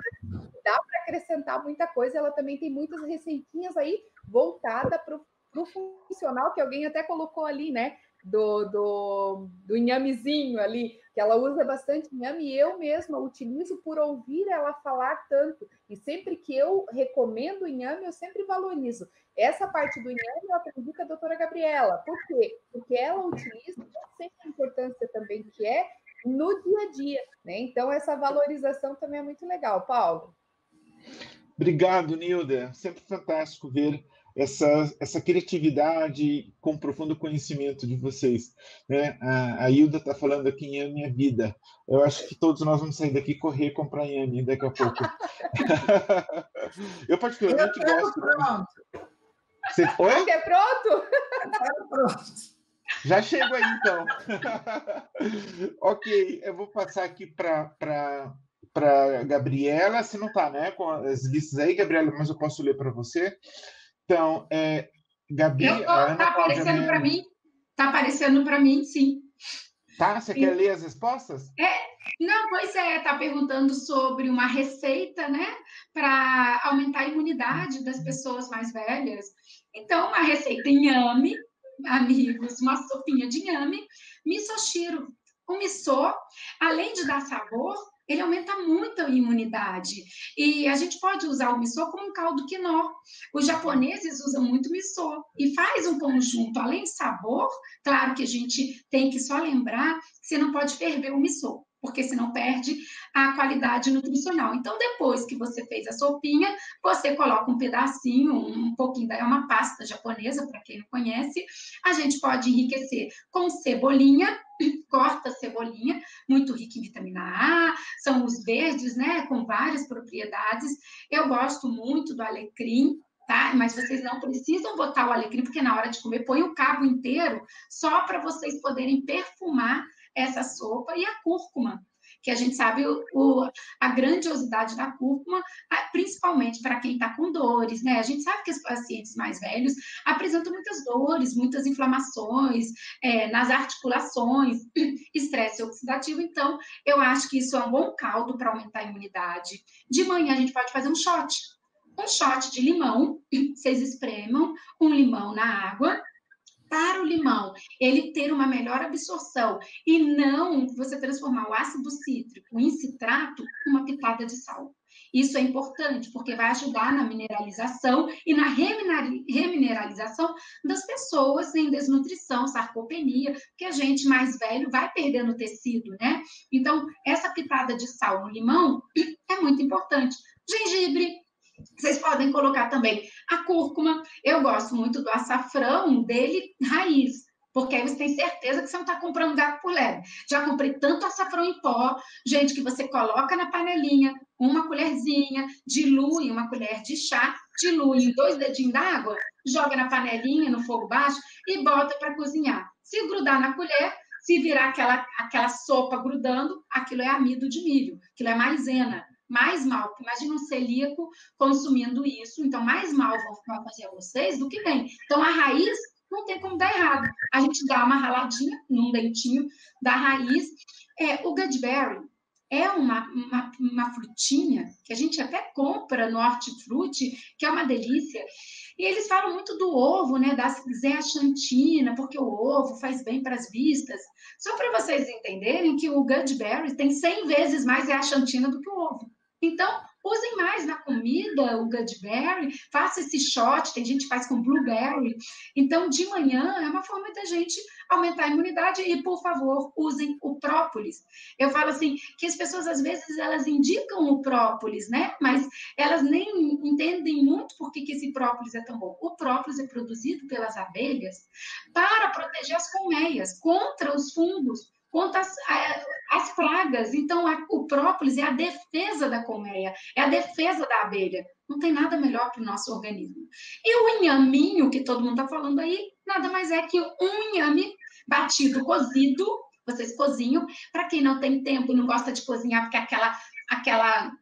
dá para acrescentar muita coisa. Ela também tem muitas receitinhas aí voltada para o funcional, que alguém até colocou ali, né? Do, do, do inhamezinho ali, que ela usa bastante inhame, e eu mesma utilizo por ouvir ela falar tanto. E sempre que eu recomendo inhame, eu sempre valorizo. Essa parte do inhame eu aprendi com a doutora Gabriela. Por quê? Porque ela utiliza, eu sei a importância também que é no dia a dia. Né? Então, essa valorização também é muito legal. Paulo. Obrigado, Nilda. Sempre fantástico ver essa, essa criatividade com profundo conhecimento de vocês. Né? A, a Hilda está falando aqui em A Minha Vida. Eu acho que todos nós vamos sair daqui correr e comprar Yami daqui a pouco. <laughs> eu particularmente eu gosto. Pronto. Você foi? Você é pronto? pronto. Já chego aí, então. <laughs> ok, eu vou passar aqui para para Gabriela, se não está, né, com as listas aí, Gabriela, mas eu posso ler para você. Então, é, Gabi, Está aparecendo para mim? Está aparecendo para mim, sim. Tá? Você sim. quer ler as respostas? É, não, pois é, está perguntando sobre uma receita, né, para aumentar a imunidade das pessoas mais velhas. Então, uma receita inhame, amigos, uma sopinha de inhame, misoshiro. O miso, além de dar sabor, ele aumenta muito a imunidade. E a gente pode usar o miso como um caldo quinó. Os japoneses usam muito miso e faz um conjunto, além de sabor, claro que a gente tem que só lembrar que você não pode ferver o miso porque senão perde a qualidade nutricional. Então, depois que você fez a sopinha, você coloca um pedacinho, um pouquinho, é uma pasta japonesa, para quem não conhece. A gente pode enriquecer com cebolinha, <clears throat> corta a cebolinha, muito rica em vitamina A, são os verdes, né, com várias propriedades. Eu gosto muito do alecrim, tá? Mas vocês não precisam botar o alecrim, porque na hora de comer, põe o cabo inteiro, só para vocês poderem perfumar essa sopa e a cúrcuma, que a gente sabe o, o, a grandiosidade da cúrcuma, principalmente para quem está com dores, né? A gente sabe que os pacientes mais velhos apresentam muitas dores, muitas inflamações é, nas articulações, <clears throat> estresse oxidativo, então eu acho que isso é um bom caldo para aumentar a imunidade. De manhã a gente pode fazer um shot. Um shot de limão, <clears throat> vocês espremam um limão na água, para o limão ele ter uma melhor absorção e não você transformar o ácido cítrico em citrato, uma pitada de sal. Isso é importante, porque vai ajudar na mineralização e na remineralização das pessoas em desnutrição, sarcopenia, que a gente mais velho vai perdendo tecido, né? Então, essa pitada de sal no limão é muito importante. Gengibre, vocês podem colocar também a cúrcuma. Eu gosto muito do açafrão dele raiz porque aí você tem certeza que você não está comprando gato por leve. Já comprei tanto açafrão em pó, gente, que você coloca na panelinha, uma colherzinha, dilui uma colher de chá, dilui em dois dedinhos d'água, joga na panelinha, no fogo baixo, e bota para cozinhar. Se grudar na colher, se virar aquela, aquela sopa grudando, aquilo é amido de milho, aquilo é maisena. Mais mal, imagina um celíaco consumindo isso, então mais mal vão fazer a vocês do que bem. Então a raiz não tem como dar errado. A gente dá uma raladinha num dentinho da raiz. É, o Goodberry é uma, uma, uma, frutinha que a gente até compra no hortifruti, que é uma delícia. E eles falam muito do ovo, né, da zeaxantina, porque o ovo faz bem para as vistas. Só para vocês entenderem que o Goodberry tem 100 vezes mais zeaxantina do que o ovo. Então, usem mais na comida o Goodberry, faça esse shot, tem gente que faz com blueberry. Então, de manhã é uma forma da gente aumentar a imunidade e, por favor, usem o própolis. Eu falo assim, que as pessoas, às vezes, elas indicam o própolis, né? Mas elas nem entendem muito por que, que esse própolis é tão bom. O própolis é produzido pelas abelhas para proteger as colmeias contra os fungos, contra as, as pragas. Então, a, o própolis é a defesa da colmeia, é a defesa da abelha. Não tem nada melhor para o nosso organismo. E o inhaminho, que todo mundo está falando aí, nada mais é que um inhame batido, cozido. Vocês cozinham. Para quem não tem tempo não gosta de cozinhar, porque aquela, aquela,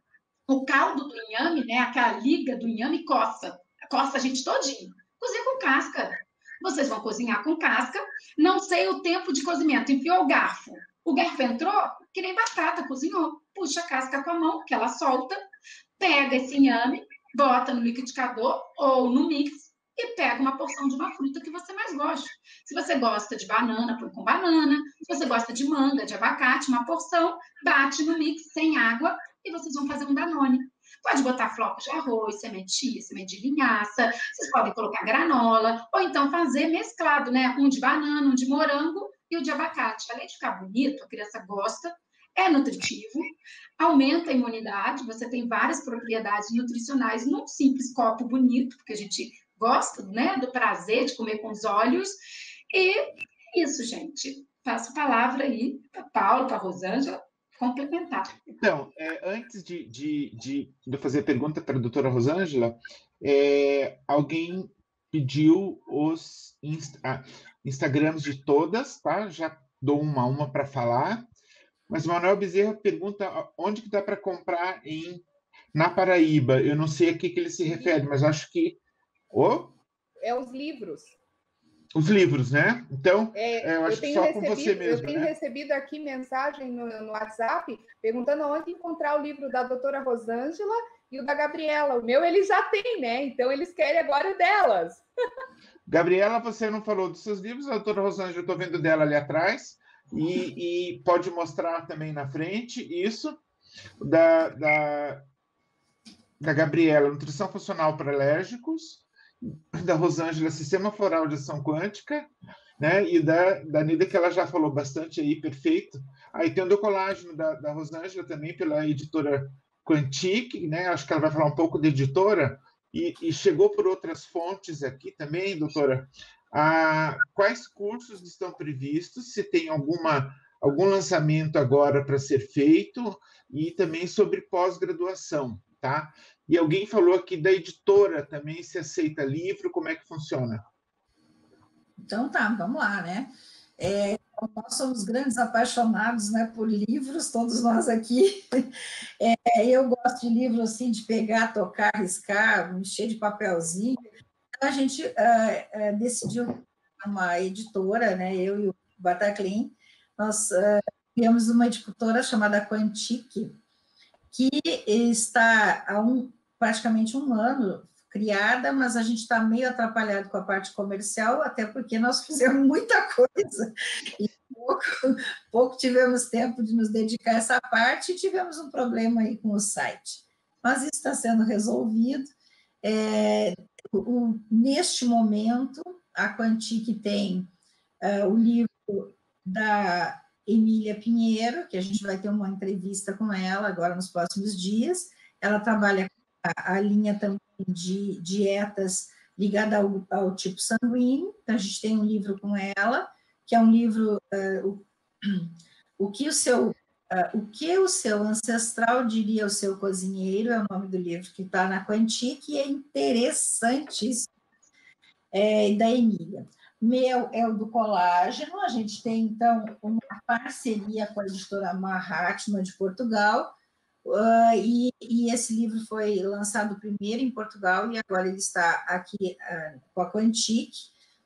o caldo do inhame, né, aquela liga do inhame coça, coça a gente todinho. Cozinha com casca. Vocês vão cozinhar com casca. Não sei o tempo de cozimento. Enfiou o garfo. O garfo entrou, que nem batata, cozinhou. Puxa a casca com a mão, que ela solta. Pega esse inhame, bota no liquidificador ou no mix e pega uma porção de uma fruta que você mais gosta. Se você gosta de banana, põe com banana. Se você gosta de manga, de abacate, uma porção, bate no mix sem água e vocês vão fazer um danone. Pode botar flocos de arroz, sementinha, semente de linhaça, vocês podem colocar granola, ou então fazer mesclado, né? Um de banana, um de morango e o de abacate. Além de ficar bonito, a criança gosta, é nutritivo, aumenta a imunidade, você tem várias propriedades nutricionais num simples copo bonito, porque a gente gosta, né, do prazer de comer com os olhos. E isso, gente. Passo a palavra aí para Paulo, para Rosângela, complementar. Então, é, antes de, de, de, de fazer a pergunta para a doutora Rosângela, é, alguém pediu os insta, ah, Instagrams de todas, tá? Já dou uma a uma para falar. Mas o Manuel Bezerra pergunta onde que dá para comprar em na Paraíba. Eu não sei a que, que ele se refere, mas acho que. Oh? É os livros. Os livros, né? Então, é, eu acho eu que só recebido, com você mesmo. Eu tenho né? recebido aqui mensagem no, no, WhatsApp perguntando onde encontrar o livro da doutora Rosângela e o da Gabriela. O meu eles já têm, né? Então eles querem agora o delas. <laughs> Gabriela, você não falou dos seus livros, a doutora Rosângela, eu estou vendo dela ali atrás, e, e, pode mostrar também na frente isso, da, da, da Gabriela, Nutrição Funcional para Alérgicos, da Rosângela, Sistema Floral de Ação Quântica, né? E da, da Nida, que ela já falou bastante aí, perfeito. Aí tem o do colágeno da, da Rosângela também, pela editora Quantique, né? Acho que ela vai falar um pouco de editora, e, e chegou por outras fontes aqui também, doutora. Ah, quais cursos estão previstos? Se tem alguma algum lançamento agora para ser feito e também sobre pós-graduação, tá? E alguém falou aqui da editora também, se aceita livro, como é que funciona? Então tá, vamos lá, né? É, nós somos grandes apaixonados né, por livros, todos nós aqui. <laughs> É, eu gosto de livros assim, de pegar, tocar, riscar, encher de papelzinho. Então, a gente uh, uh, decidiu uma editora, né, eu e o Bataclin, nós uh, criamos uma editora chamada Quantique, que está há um, praticamente um ano criada, mas a gente está meio atrapalhado com a parte comercial, até porque nós <laughs> fizemos muita coisa e pouco, pouco tivemos tempo de nos dedicar a essa parte e tivemos um problema aí com o site. mas isso está sendo resolvido. É, o, neste momento, a Quantic tem uh, o livro da Emília Pinheiro, que a gente vai ter uma entrevista com ela agora nos próximos dias. Ela trabalha a, linha também de dietas ligada ao, ao, tipo sanguíneo. Então, a gente tem um livro com ela, que é um livro uh, o, o que o seu uh, o que o seu ancestral diria ao seu cozinheiro é o nome do livro que está na Quantique e é interessantíssimo é, da Emília. Meu é o do colágeno. A gente tem então uma parceria com a editora Mahatma de Portugal. Uh, e, e, esse livro foi lançado primeiro em Portugal e agora ele está aqui uh, com a Quantique.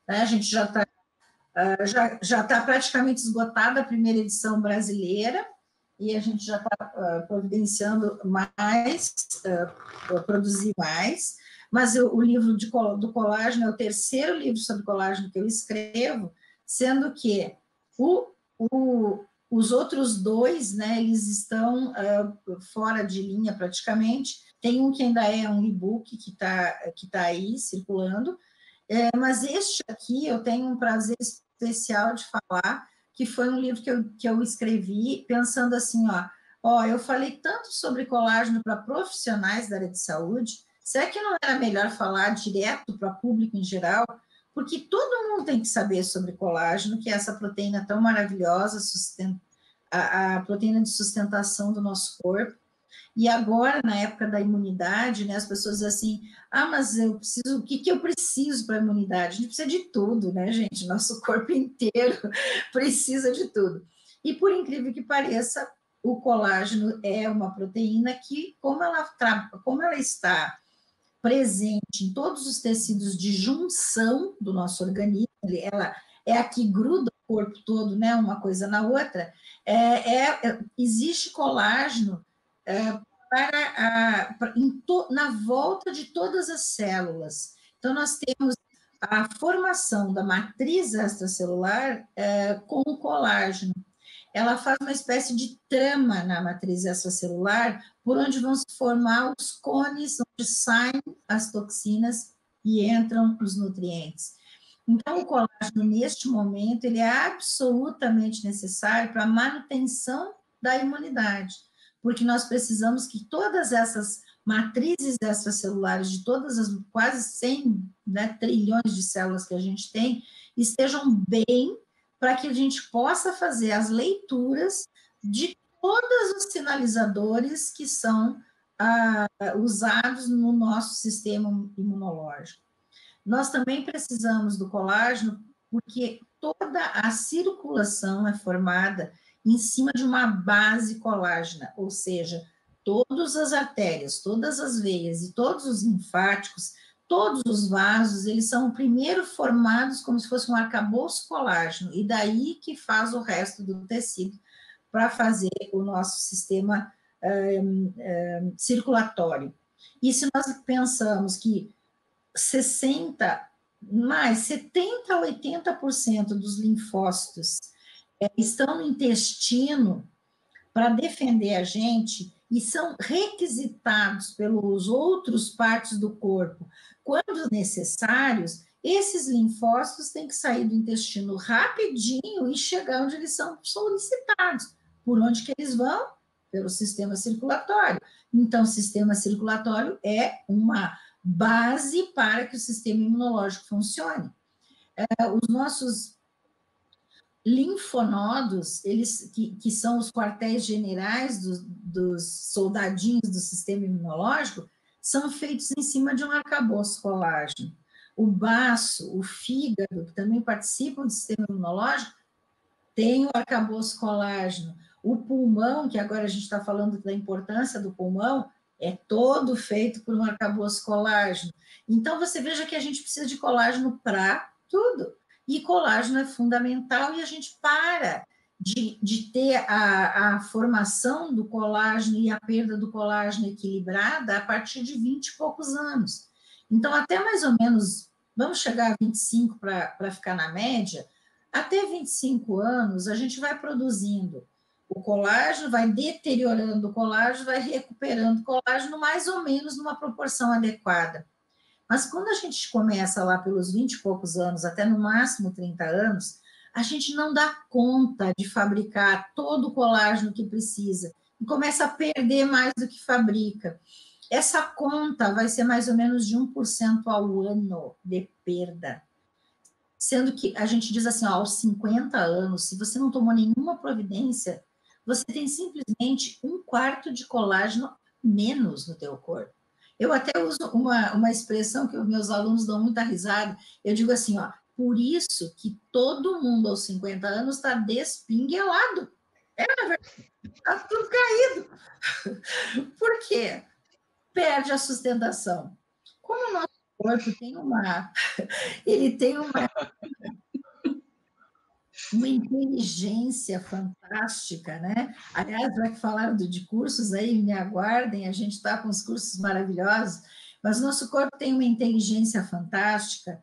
Né? A gente já está Uh, já está praticamente esgotada a primeira edição brasileira e a gente já está providenciando mais, produzir mais, mas eu, o livro de, do colágeno é o terceiro livro sobre colágeno que eu escrevo, sendo que o, o, os outros dois, né, eles estão uh, fora de linha praticamente, tem um que ainda é um e-book que está que tá aí circulando, é, mas este aqui eu tenho um prazer especial de falar, que foi um livro que eu, que eu escrevi pensando assim, ó, ó, eu falei tanto sobre colágeno para profissionais da área de saúde, será que não era melhor falar direto para público em geral? Porque todo mundo tem que saber sobre colágeno, que é essa proteína tão maravilhosa, a, a proteína de sustentação do nosso corpo, e agora, na época da imunidade, né, as pessoas dizem assim, ah, mas eu preciso, o que, que eu preciso para a imunidade? A gente precisa de tudo, né, gente? Nosso <laughs> corpo inteiro <laughs> precisa de tudo. E por incrível que pareça, o colágeno é uma proteína que, como ela, como ela está presente em todos os tecidos de junção do nosso organismo, ela é a que gruda o corpo todo, né, uma coisa na outra, é, é existe colágeno é, para a, to, na volta de todas as células. Então, nós temos a formação da matriz extracelular é, com o colágeno. Ela faz uma espécie de trama na matriz extracelular, por onde vão se formar os cones, onde saem as toxinas e entram os nutrientes. Então, o colágeno, neste momento, ele é absolutamente necessário para a manutenção da imunidade porque nós precisamos que todas essas matrizes extracelulares de todas as quase 100 né, trilhões de células que a gente tem estejam bem para que a gente possa fazer as leituras de todos os sinalizadores que são ah, usados no nosso sistema imunológico. Nós também precisamos do colágeno porque toda a circulação é formada em cima de uma base colágena, ou seja, todas as artérias, todas as veias e todos os linfáticos, todos os vasos, eles são primeiro formados como se fosse um arcabouço colágeno, e daí que faz o resto do tecido para fazer o nosso sistema circulatório. E se nós pensamos que 60, mais 70 a 80% dos linfócitos é, estão no intestino para defender a gente e são requisitados pelos outros partes do corpo quando necessários, esses linfócitos têm que sair do intestino rapidinho e chegar onde eles são solicitados. Por onde que eles vão? Pelo sistema circulatório. Então, o sistema circulatório é uma base para que o sistema imunológico funcione. É, os nossos linfonodos, eles que, que são os quartéis generais do, dos soldadinhos do sistema imunológico, são feitos em cima de um arcabouço colágeno. O baço, o fígado, que também participam do sistema imunológico, tem o arcabouço colágeno. O pulmão, que agora a gente está falando da importância do pulmão, é todo feito por um arcabouço colágeno. Então, você veja que a gente precisa de colágeno para tudo. E colágeno é fundamental e a gente para de, de ter a, a formação do colágeno e a perda do colágeno equilibrada a partir de 20 e poucos anos. Então, até mais ou menos, vamos chegar a 25 para ficar na média, até 25 anos a gente vai produzindo o colágeno, vai deteriorando o colágeno, vai recuperando o colágeno mais ou menos numa proporção adequada. Mas quando a gente começa lá pelos 20 e poucos anos, até no máximo 30 anos, a gente não dá conta de fabricar todo o colágeno que precisa e começa a perder mais do que fabrica. Essa conta vai ser mais ou menos de 1% ao ano de perda. Sendo que a gente diz assim, ó, aos 50 anos, se você não tomou nenhuma providência, você tem simplesmente um quarto de colágeno menos no teu corpo. Eu até uso uma, uma expressão que os meus alunos dão muita risada. Eu digo assim, ó, por isso que todo mundo aos 50 anos está despinguelado. É, verdade, está tudo caído. <laughs> Por quê? Perde a sustentação. Como o nosso corpo tem uma. <laughs> Ele tem uma <laughs> uma inteligência fantástica, né? Aliás, já que falaram de cursos aí, me aguardem, a gente está com os cursos maravilhosos, mas nosso corpo tem uma inteligência fantástica,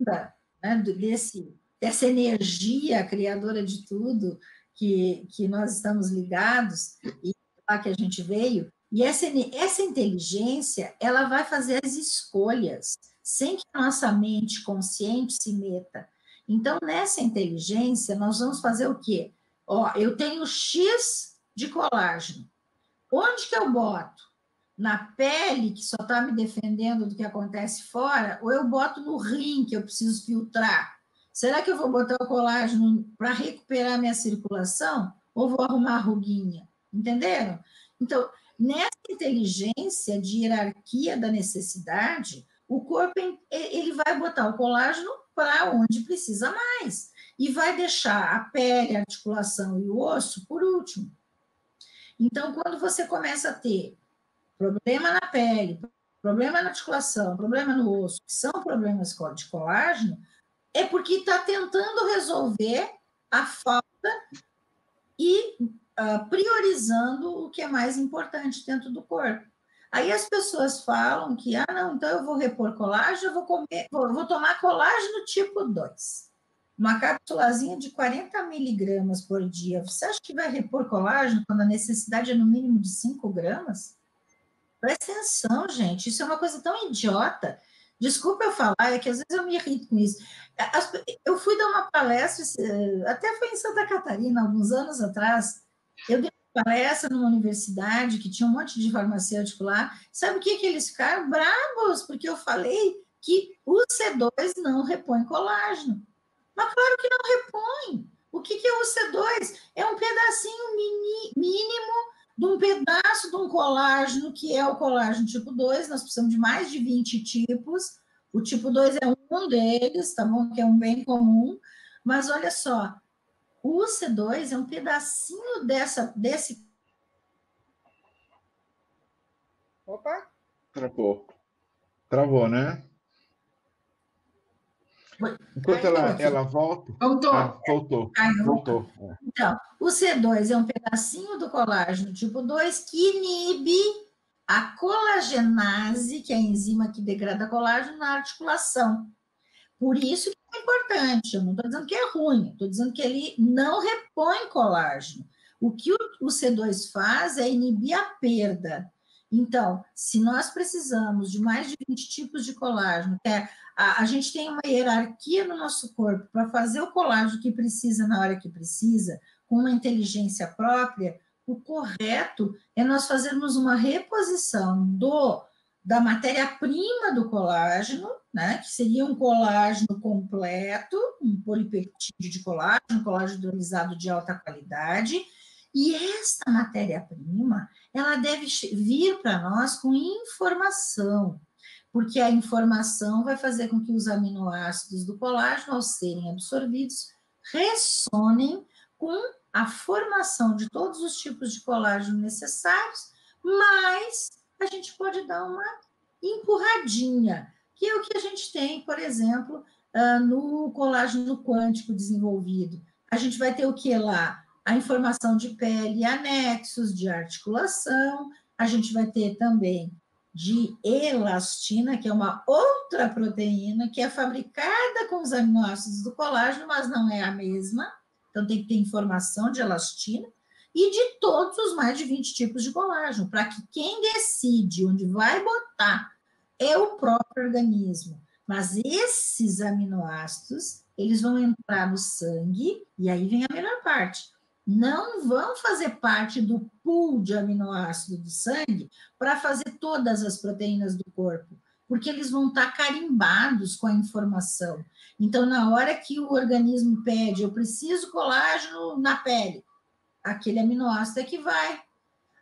né, desse, dessa energia criadora de tudo que, que nós estamos ligados e lá que a gente veio, e essa, essa inteligência, ela vai fazer as escolhas, sem que a nossa mente consciente se meta. Então, nessa inteligência, nós vamos fazer o quê? Ó, eu tenho X de colágeno. Onde que eu boto? Na pele, que só está me defendendo do que acontece fora, ou eu boto no rim, que eu preciso filtrar? Será que eu vou botar o colágeno para recuperar minha circulação? Ou vou arrumar ruguinha? Entenderam? Então, nessa inteligência de hierarquia da necessidade, o corpo ele vai botar o colágeno para onde precisa mais e vai deixar a pele, a articulação e o osso por último. Então, quando você começa a ter problema na pele, problema na articulação, problema no osso, que são problemas de colágeno, é porque está tentando resolver a falta e uh, priorizando o que é mais importante dentro do corpo. Aí as pessoas falam que, ah, não, então eu vou repor colágeno, eu vou, comer, vou, vou tomar colágeno tipo 2. Uma cápsulazinha de 40 miligramas por dia. Você acha que vai repor colágeno quando a necessidade é no mínimo de 5 gramas? Presta atenção, gente. Isso é uma coisa tão idiota. Desculpa eu falar, é que às vezes eu me irrito com isso. Eu fui dar uma palestra, eh, até foi em Santa Catarina, alguns anos atrás. Eu dei palestra numa universidade que tinha um monte de farmacêutico lá. Sabe o que, que eles ficaram bravos? Porque eu falei que o C2 não repõe colágeno. Mas claro que não repõe. O que, que é o C2? É um pedacinho mini, mínimo de um pedaço de um colágeno, que é o colágeno tipo 2. Nós precisamos de mais de 20 tipos. O tipo 2 é um deles, tá bom? Que é um bem comum. Mas olha só, o C2 é um pedacinho dessa, desse. Opa! Travou. Travou, né? Enquanto ela, ela volta. Voltou. Ah, voltou. voltou. É. Então, o C2 é um pedacinho do colágeno tipo 2 que inibe a colagenase, que é a enzima que degrada colágeno na articulação. Por isso que é importante, eu não estou dizendo que é ruim, estou dizendo que ele não repõe colágeno. O que o C2 faz é inibir a perda. Então, se nós precisamos de mais de 20 tipos de colágeno, é, a, a gente tem uma hierarquia no nosso corpo para fazer o colágeno que precisa na hora que precisa, com uma inteligência própria, o correto é nós fazermos uma reposição do da matéria-prima do colágeno, né, que seria um colágeno completo, um polipeptídeo de colágeno, colágeno hidrolisado de alta qualidade, e esta matéria-prima, ela deve vir para nós com informação, porque a informação vai fazer com que os aminoácidos do colágeno, ao serem absorvidos, ressonem com a formação de todos os tipos de colágeno necessários, mas a gente pode dar uma empurradinha, que é o que a gente tem, por exemplo, ah, no colágeno quântico desenvolvido. A gente vai ter o que lá? A informação de pele, anexos de articulação, a gente vai ter também de elastina, que é uma outra proteína que é fabricada com os aminoácidos do colágeno, mas não é a mesma, então tem que ter informação de elastina, e de todos os mais de 20 tipos de colágeno, para que quem decide onde vai botar é o próprio organismo. Mas esses aminoácidos, eles vão entrar no sangue, e aí vem a melhor parte. Não vão fazer parte do pool de aminoácido do sangue para fazer todas as proteínas do corpo, porque eles vão estar carimbados com a informação. Então, na hora que o organismo pede, eu preciso colágeno na pele, aquele aminoácido é que vai.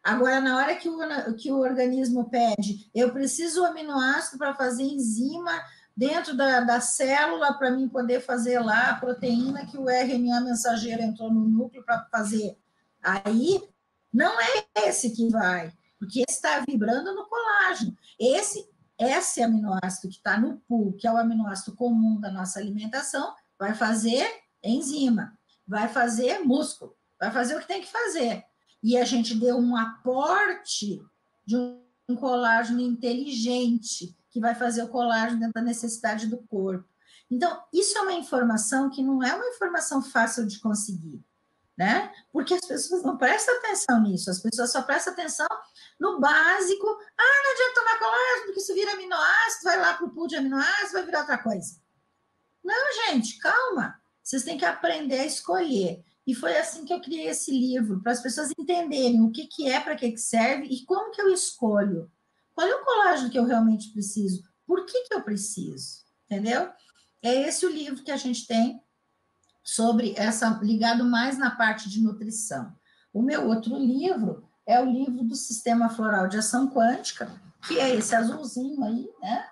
Agora, na hora que o, que o organismo pede, eu preciso aminoácido para fazer enzima dentro da, da célula para mim poder fazer lá a proteína que o RNA mensageiro entrou no núcleo para fazer. Aí, não é esse que vai, porque está vibrando no colágeno. Esse, esse aminoácido que está no pool, que é o aminoácido comum da nossa alimentação, vai fazer enzima, vai fazer músculo vai fazer o que tem que fazer. E a gente deu um aporte de um colágeno inteligente, que vai fazer o colágeno dentro da necessidade do corpo. Então, isso é uma informação que não é uma informação fácil de conseguir, né? Porque as pessoas não prestam atenção nisso, as pessoas só prestam atenção no básico. Ah, não adianta tomar colágeno, porque isso vira aminoácido, vai lá para o pool de aminoácido, vai virar outra coisa. Não, gente, calma. Vocês têm que aprender a escolher. E foi assim que eu criei esse livro, para as pessoas entenderem o que, que é, para que, que serve e como que eu escolho. Qual é o colágeno que eu realmente preciso? Por que, que eu preciso? Entendeu? É esse o livro que a gente tem sobre essa, ligado mais na parte de nutrição. O meu outro livro é o livro do Sistema Floral de Ação Quântica, que é esse azulzinho aí, né?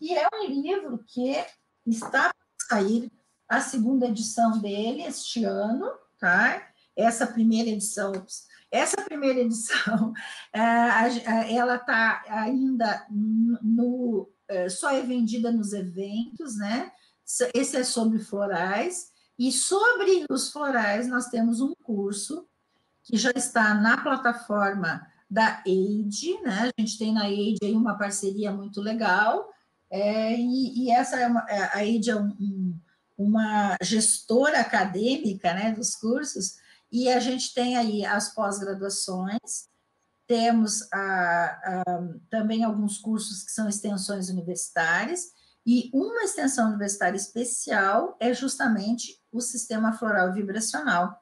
E é um livro que está para sair a segunda edição dele este ano, tá? Essa primeira edição, essa primeira edição, <laughs> é, ela está ainda no, é, só é vendida nos eventos, né? Esse é sobre florais, e sobre os florais nós temos um curso que já está na plataforma da AID, né? A gente tem na AID aí uma parceria muito legal, é, e, e, essa é uma, a AID é um uma gestora acadêmica né, dos cursos, e a gente tem aí as pós-graduações, temos a, a, também alguns cursos que são extensões universitárias, e uma extensão universitária especial é justamente o sistema floral vibracional,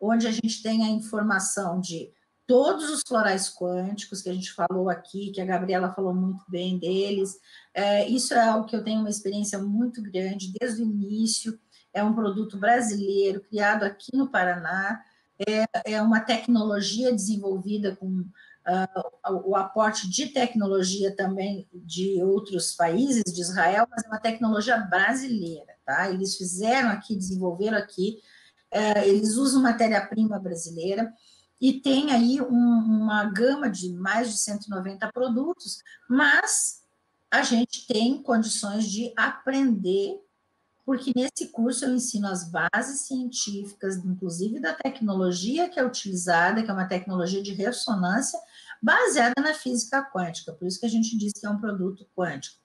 onde a gente tem a informação de todos os florais quânticos que a gente falou aqui, que a Gabriela falou muito bem deles, é, isso é algo que eu tenho uma experiência muito grande desde o início. É um produto brasileiro, criado aqui no Paraná. É, é uma tecnologia desenvolvida com uh, o aporte de tecnologia também de outros países, de Israel, mas é uma tecnologia brasileira, tá? Eles fizeram aqui, desenvolveram aqui, uh, eles usam matéria-prima brasileira e tem aí um, uma gama de mais de 190 produtos, mas a gente tem condições de aprender, porque nesse curso eu ensino as bases científicas, inclusive da tecnologia que é utilizada, que é uma tecnologia de ressonância, baseada na física quântica, por isso que a gente diz que é um produto quântico.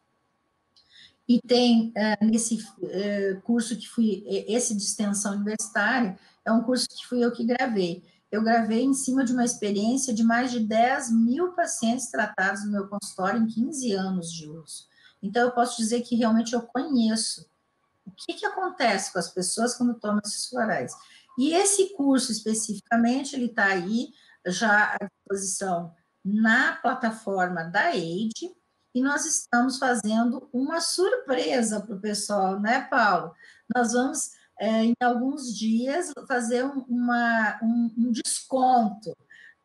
E tem é, nesse é, curso que fui, esse de extensão universitária, é um curso que fui eu que gravei eu gravei em cima de uma experiência de mais de 10 mil pacientes tratados no meu consultório em 15 anos de uso. Então, eu posso dizer que realmente eu conheço o que, que acontece com as pessoas quando tomam esses florais. E esse curso, especificamente, ele está aí já à disposição na plataforma da AID, e nós estamos fazendo uma surpresa para o pessoal, né, Paulo? Nós vamos é, em alguns dias, fazer uma, um, um desconto,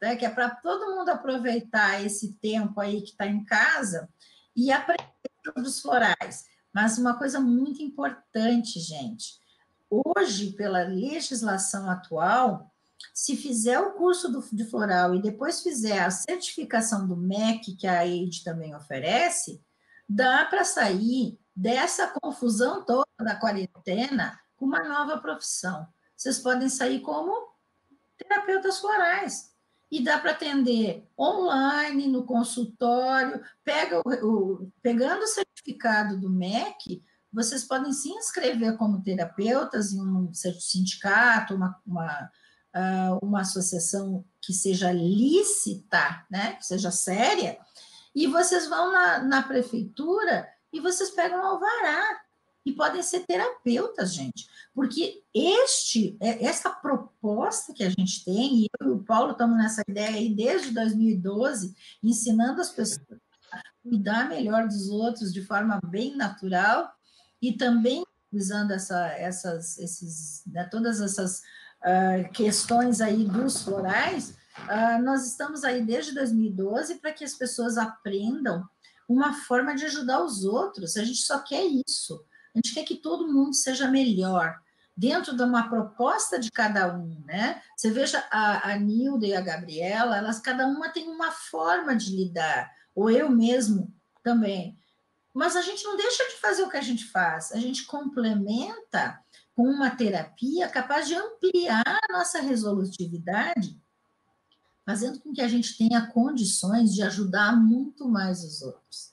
né, que é para todo mundo aproveitar esse tempo aí que está em casa e aprender sobre os florais. Mas uma coisa muito importante, gente, hoje, pela legislação atual, se fizer o curso do, de floral e depois fizer a certificação do MEC, que a AID também oferece, dá para sair dessa confusão toda da quarentena uma nova profissão. Vocês podem sair como terapeutas florais. E dá para atender online, no consultório, pega o, o, pegando o certificado do MEC, vocês podem se inscrever como terapeutas em um certo sindicato, uma, uma, uh, uma associação que seja lícita, né, que seja séria, e vocês vão na, na prefeitura e vocês pegam um alvará e podem ser terapeutas, gente, porque este, é, essa proposta que a gente tem, e eu e o Paulo estamos nessa ideia aí desde 2012, ensinando as pessoas a cuidar melhor dos outros de forma bem natural e também usando essa, essas, esses, né, todas essas uh, questões aí dos florais, uh, nós estamos aí desde 2012 para que as pessoas aprendam uma forma de ajudar os outros. A gente só quer isso. A gente quer que todo mundo seja melhor, dentro de uma proposta de cada um, né? Você veja a, a Nilda e a Gabriela, elas cada uma tem uma forma de lidar, ou eu mesmo também. Mas a gente não deixa de fazer o que a gente faz, a gente complementa com uma terapia capaz de ampliar a nossa resolutividade, fazendo com que a gente tenha condições de ajudar muito mais os outros.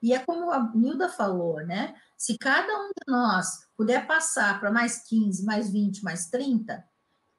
E é como a Nilda falou, né? Se cada um de nós puder passar para mais 15, mais 20, mais 30,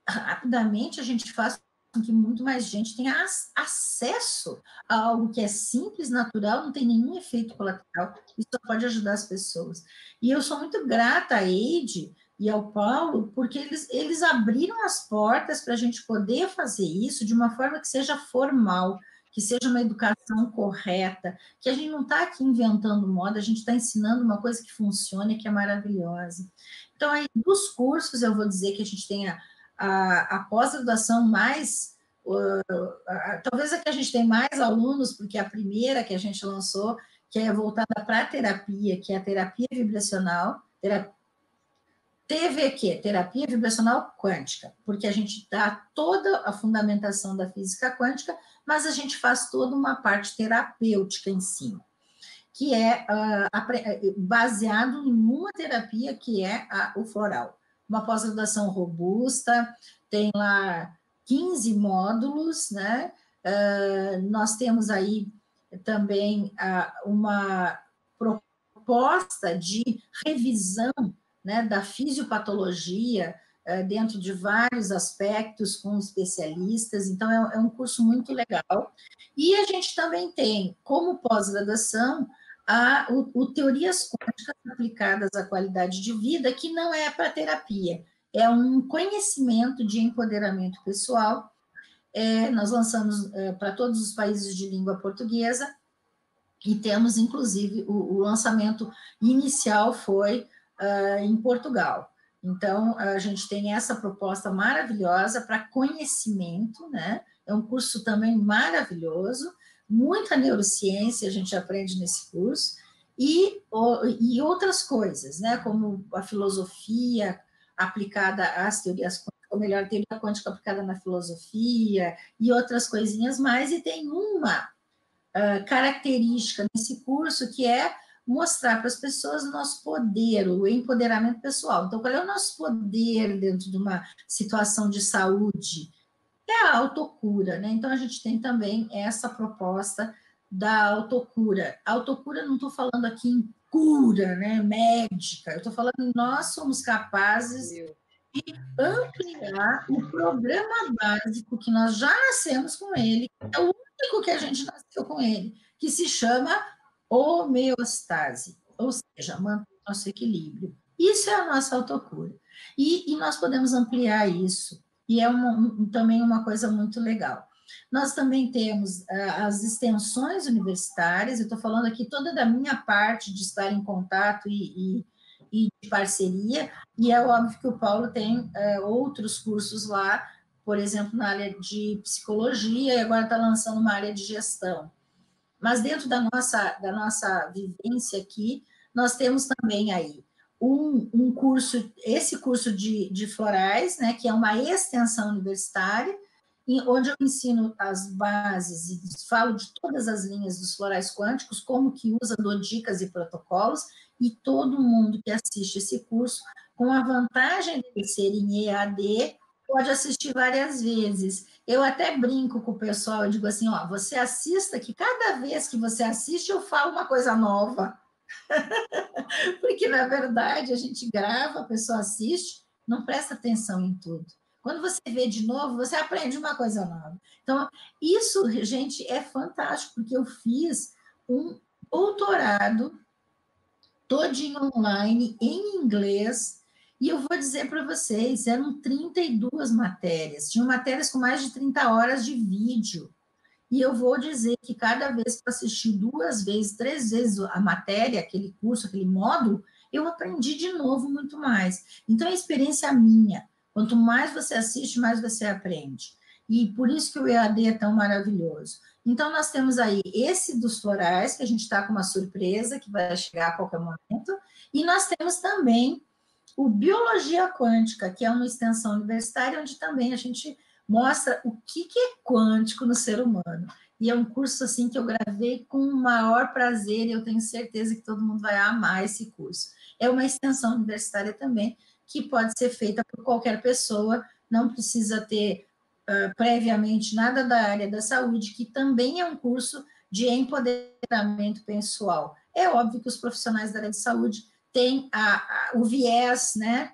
rapidamente a gente faz com que muito mais gente tenha acesso a algo que é simples, natural, não tem nenhum efeito colateral, e só pode ajudar as pessoas. E eu sou muito grata a Eide e ao Paulo, porque eles, eles abriram as portas para a gente poder fazer isso de uma forma que seja formal, que seja uma educação correta, que a gente não está aqui inventando moda, a gente está ensinando uma coisa que funciona e que é maravilhosa. Então, aí, dos cursos, eu vou dizer que a gente tem a, a, a pós-graduação mais. Uh, a, talvez a que a gente tem mais alunos, porque a primeira que a gente lançou, que é voltada para a terapia, que é a terapia vibracional, terapia, TVQ, terapia vibracional quântica, porque a gente dá toda a fundamentação da física quântica, mas a gente faz toda uma parte terapêutica em cima, que é uh, baseado em uma terapia que é a, o floral. Uma pós-graduação robusta, tem lá 15 módulos, né? Uh, nós temos aí também uh, uma proposta de revisão né, da fisiopatologia é, dentro de vários aspectos com especialistas, então é, é um curso muito legal. E a gente também tem, como pós-graduação, a, o, o, Teorias Quânticas aplicadas à qualidade de vida, que não é para terapia, é um conhecimento de empoderamento pessoal. É, nós lançamos é, para todos os países de língua portuguesa e temos, inclusive, o, o lançamento inicial foi uh, em Portugal. Então, a gente tem essa proposta maravilhosa para conhecimento, né? É um curso também maravilhoso, muita neurociência a gente aprende nesse curso, e, e outras coisas, né? Como a filosofia aplicada às teorias ou melhor, teoria quântica aplicada na filosofia, e outras coisinhas mais, e tem uma uh, característica nesse curso que é mostrar para as pessoas o nosso poder, o empoderamento pessoal. Então, qual é o nosso poder dentro de uma situação de saúde? É a autocura, né? Então, a gente tem também essa proposta da autocura. A autocura, não estou falando aqui em cura, né, médica, eu estou falando nós somos capazes de ampliar o programa básico que nós já nascemos com ele, é o único que a gente nasceu com ele, que se chama homeostase, ou seja, manter nosso equilíbrio. Isso é a nossa autocura. E, e nós podemos ampliar isso, e é uma, um, também uma coisa muito legal. Nós também temos uh, as extensões universitárias, eu estou falando aqui toda da minha parte de estar em contato e, e, e de parceria, e é óbvio que o Paulo tem uh, outros cursos lá, por exemplo, na área de psicologia, e agora está lançando uma área de gestão. Mas dentro da nossa, da nossa vivência aqui, nós temos também aí um, um curso, esse curso de, de florais, né, que é uma extensão universitária, onde eu ensino as bases e falo de todas as linhas dos florais quânticos, como que usa, dou dicas e protocolos, e todo mundo que assiste esse curso, com a vantagem de ser em EAD, pode assistir várias vezes. Eu até brinco com o pessoal, eu digo assim, ó, você assista que cada vez que você assiste eu falo uma coisa nova. <laughs> Porque, na verdade, a gente grava, a pessoa assiste, não presta atenção em tudo. Quando você vê de novo, você aprende uma coisa nova. Então, isso, gente, é fantástico, porque eu fiz um doutorado todinho online, em inglês, e eu vou dizer para vocês, eram 32 matérias, tinham matérias com mais de 30 horas de vídeo. E eu vou dizer que cada vez que eu assisti duas vezes, três vezes a matéria, aquele curso, aquele módulo, eu aprendi de novo muito mais. Então, é experiência minha. Quanto mais você assiste, mais você aprende. E por isso que o EAD é tão maravilhoso. Então, nós temos aí esse dos florais, que a gente está com uma surpresa, que vai chegar a qualquer momento. E nós temos também o Biologia Quântica, que é uma extensão universitária, onde também a gente mostra o que, que é quântico no ser humano. E é um curso assim que eu gravei com o maior prazer e eu tenho certeza que todo mundo vai amar esse curso. É uma extensão universitária também que pode ser feita por qualquer pessoa, não precisa ter uh, previamente nada da área da saúde, que também é um curso de empoderamento pessoal. É óbvio que os profissionais da área de saúde têm a, a, o viés, né,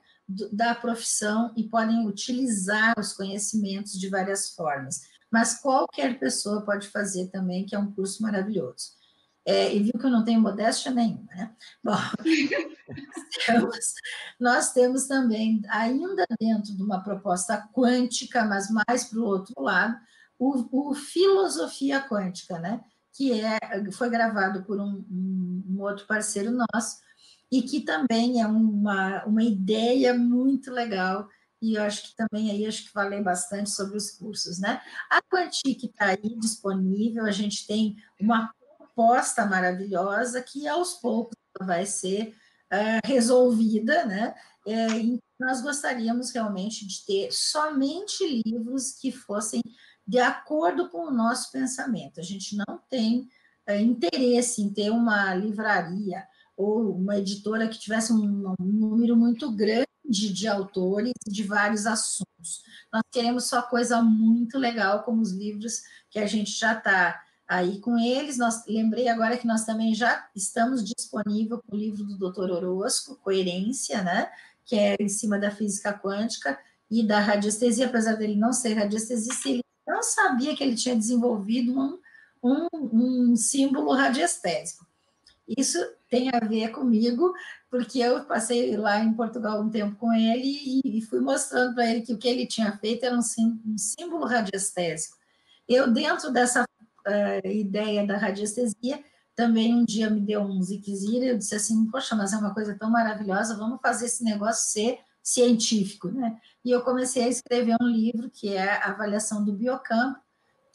da profissão e podem utilizar os conhecimentos de várias formas. Mas qualquer pessoa pode fazer também, que é um curso maravilhoso. É, e viu que eu não tenho modéstia nenhuma, né? Bom, <laughs> nós temos também, ainda dentro de uma proposta quântica, mas mais para o outro lado, o, o, Filosofia Quântica, né? Que é, foi gravado por um, um outro parceiro nosso, e que também é uma, uma ideia muito legal, e eu acho que também aí acho que falei bastante sobre os cursos, né? A Quantic está aí disponível, a gente tem uma proposta maravilhosa que aos poucos vai ser uh, resolvida, né? É, nós gostaríamos realmente de ter somente livros que fossem de acordo com o nosso pensamento. A gente não tem uh, interesse em ter uma livraria ou uma editora que tivesse um, um número muito grande de autores de vários assuntos. Nós queremos só coisa muito legal, como os livros que a gente já está aí com eles. Nós lembrei agora que nós também já estamos disponível com o livro do Dr. Orosco, Coerência, né? Que é em cima da física quântica e da radiestesia, apesar dele não ser radiestesista, ele não sabia que ele tinha desenvolvido um, um, um símbolo radiestésico. Isso tem a ver comigo, porque eu passei lá em Portugal um tempo com ele e, fui mostrando para ele que o que ele tinha feito era um, símbolo radiestésico. Eu, dentro dessa uh, ideia da radiestesia, também um dia me deu um ziquezira, eu disse assim, poxa, mas é uma coisa tão maravilhosa, vamos fazer esse negócio ser científico, né? E eu comecei a escrever um livro que é a avaliação do biocampo,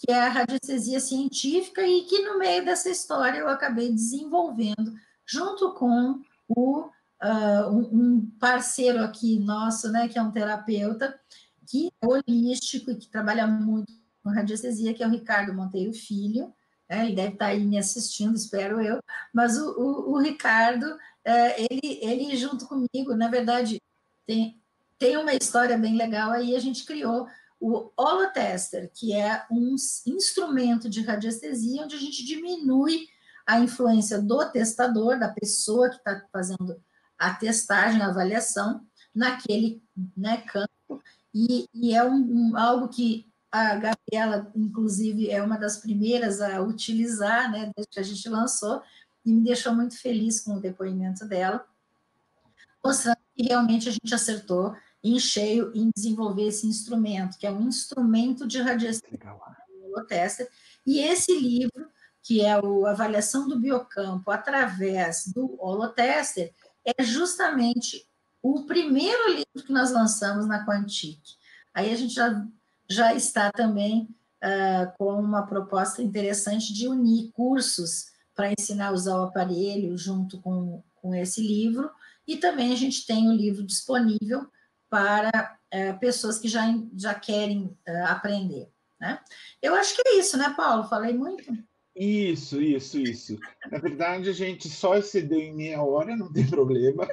que é a radiestesia científica, e que no meio dessa história eu acabei desenvolvendo, junto com o, uh, um parceiro aqui nosso, né, que é um terapeuta, que é holístico e que trabalha muito com radiestesia, que é o Ricardo Monteiro Filho, né, ele deve estar aí me assistindo, espero eu, mas o, o, o Ricardo, é, ele, ele junto comigo, na verdade, tem, tem uma história bem legal aí, a gente criou o holotester, que é um instrumento de radiestesia onde a gente diminui a influência do testador, da pessoa que está fazendo a testagem, a avaliação, naquele né, campo, e, e é um, um, algo que a Gabriela, inclusive, é uma das primeiras a utilizar, né, desde que a gente lançou, e me deixou muito feliz com o depoimento dela, mostrando que realmente a gente acertou em cheio em desenvolver esse instrumento, que é um instrumento de radiação holotester. E esse livro, que é o Avaliação do Biocampo através do holotester, é justamente o primeiro livro que nós lançamos na Quantic. Aí a gente já, já está também uh, com uma proposta interessante de unir cursos para ensinar a usar o aparelho junto com, com esse livro, e também a gente tem o livro disponível para é, pessoas que já, já querem é, aprender. Né? Eu acho que é isso, né, Paulo? Falei muito? Isso, isso, isso. Na verdade, a gente só excedeu em meia hora, não tem <laughs> problema,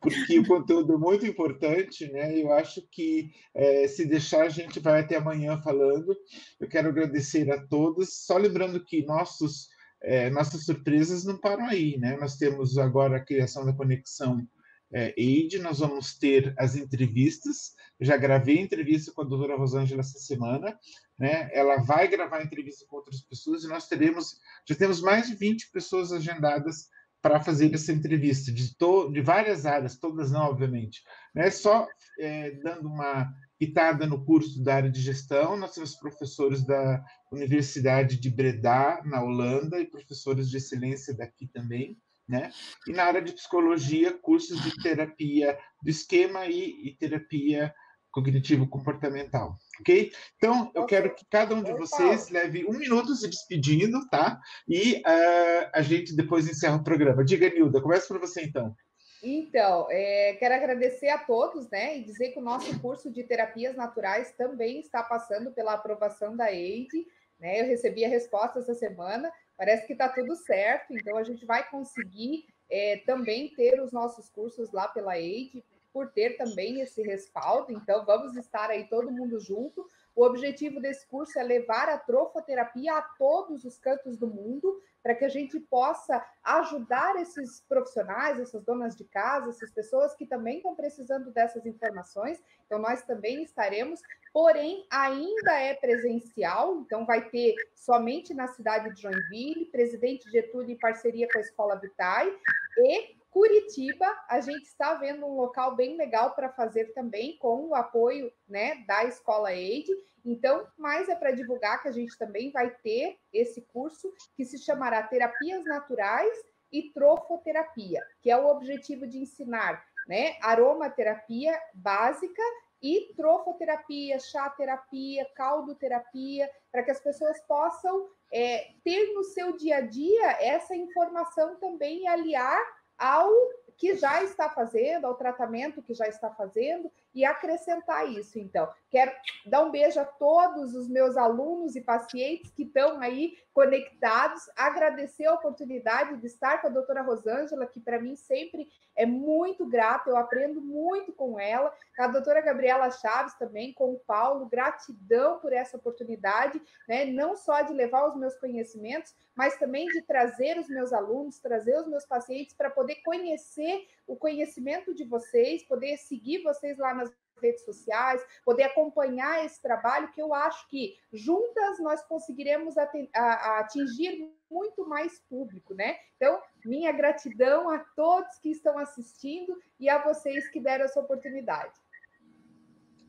porque o conteúdo é muito importante, né? Eu acho que é, se deixar, a gente vai até amanhã falando. Eu quero agradecer a todos. Só lembrando que nossos é, nossas surpresas não param aí, né? Nós temos agora a criação da conexão é, nós vamos ter as entrevistas. Eu já gravei entrevista com a doutora Rosângela essa semana, né? Ela vai gravar entrevista com outras pessoas e nós teremos, já temos mais de 20 pessoas agendadas para fazer essa entrevista, de, to, de várias áreas, todas não, obviamente. Né? Só é, dando uma pitada no curso da área de gestão, nós temos professores da Universidade de Breda, na Holanda, e professores de excelência daqui também, né? E na área de psicologia, cursos de terapia do esquema e, e terapia cognitivo-comportamental, ok? Então, eu quero que cada um de vocês leve um minuto se despedindo, tá? E uh, a gente depois encerra o programa. Diga, Nilda, começa por você então. Então, é, quero agradecer a todos, né, e dizer que o nosso curso de terapias naturais também está passando pela aprovação da EID, né? Eu recebi a resposta essa semana, parece que está tudo certo, então a gente vai conseguir é, também ter os nossos cursos lá pela EID, por ter também esse respaldo, então vamos estar aí todo mundo junto. O objetivo desse curso é levar a trofoterapia a todos os cantos do mundo, para que a gente possa ajudar esses profissionais, essas donas de casa, essas pessoas que também estão precisando dessas informações. Então, nós também estaremos, porém, ainda é presencial, então vai ter somente na cidade de Joinville, Presidente Getúlio em parceria com a Escola Vitae, e Curitiba, a gente está vendo um local bem legal para fazer também, com o apoio né, da Escola Aid. Então, mais é para divulgar que a gente também vai ter esse curso que se chamará Terapias Naturais e Trofoterapia, que é o objetivo de ensinar né, aromaterapia básica e trofoterapia, chá terapia, caldoterapia, para que as pessoas possam é, ter no seu dia a dia essa informação também e aliar ao que já está fazendo, ao tratamento que já está fazendo e acrescentar isso. Então, quero dar um beijo a todos os meus alunos e pacientes que estão aí conectados, agradecer a oportunidade de estar com a doutora Rosângela, que para mim sempre é muito grata, eu aprendo muito com ela, a doutora Gabriela Chaves também, com o Paulo, gratidão por essa oportunidade, né? não só de levar os meus conhecimentos, mas também de trazer os meus alunos, trazer os meus pacientes para poder conhecer o conhecimento de vocês, poder seguir vocês lá nas redes sociais, poder acompanhar esse trabalho, que eu acho que juntas nós conseguiremos atingir muito mais público, né? Então, minha gratidão a todos que estão assistindo e a vocês que deram essa oportunidade.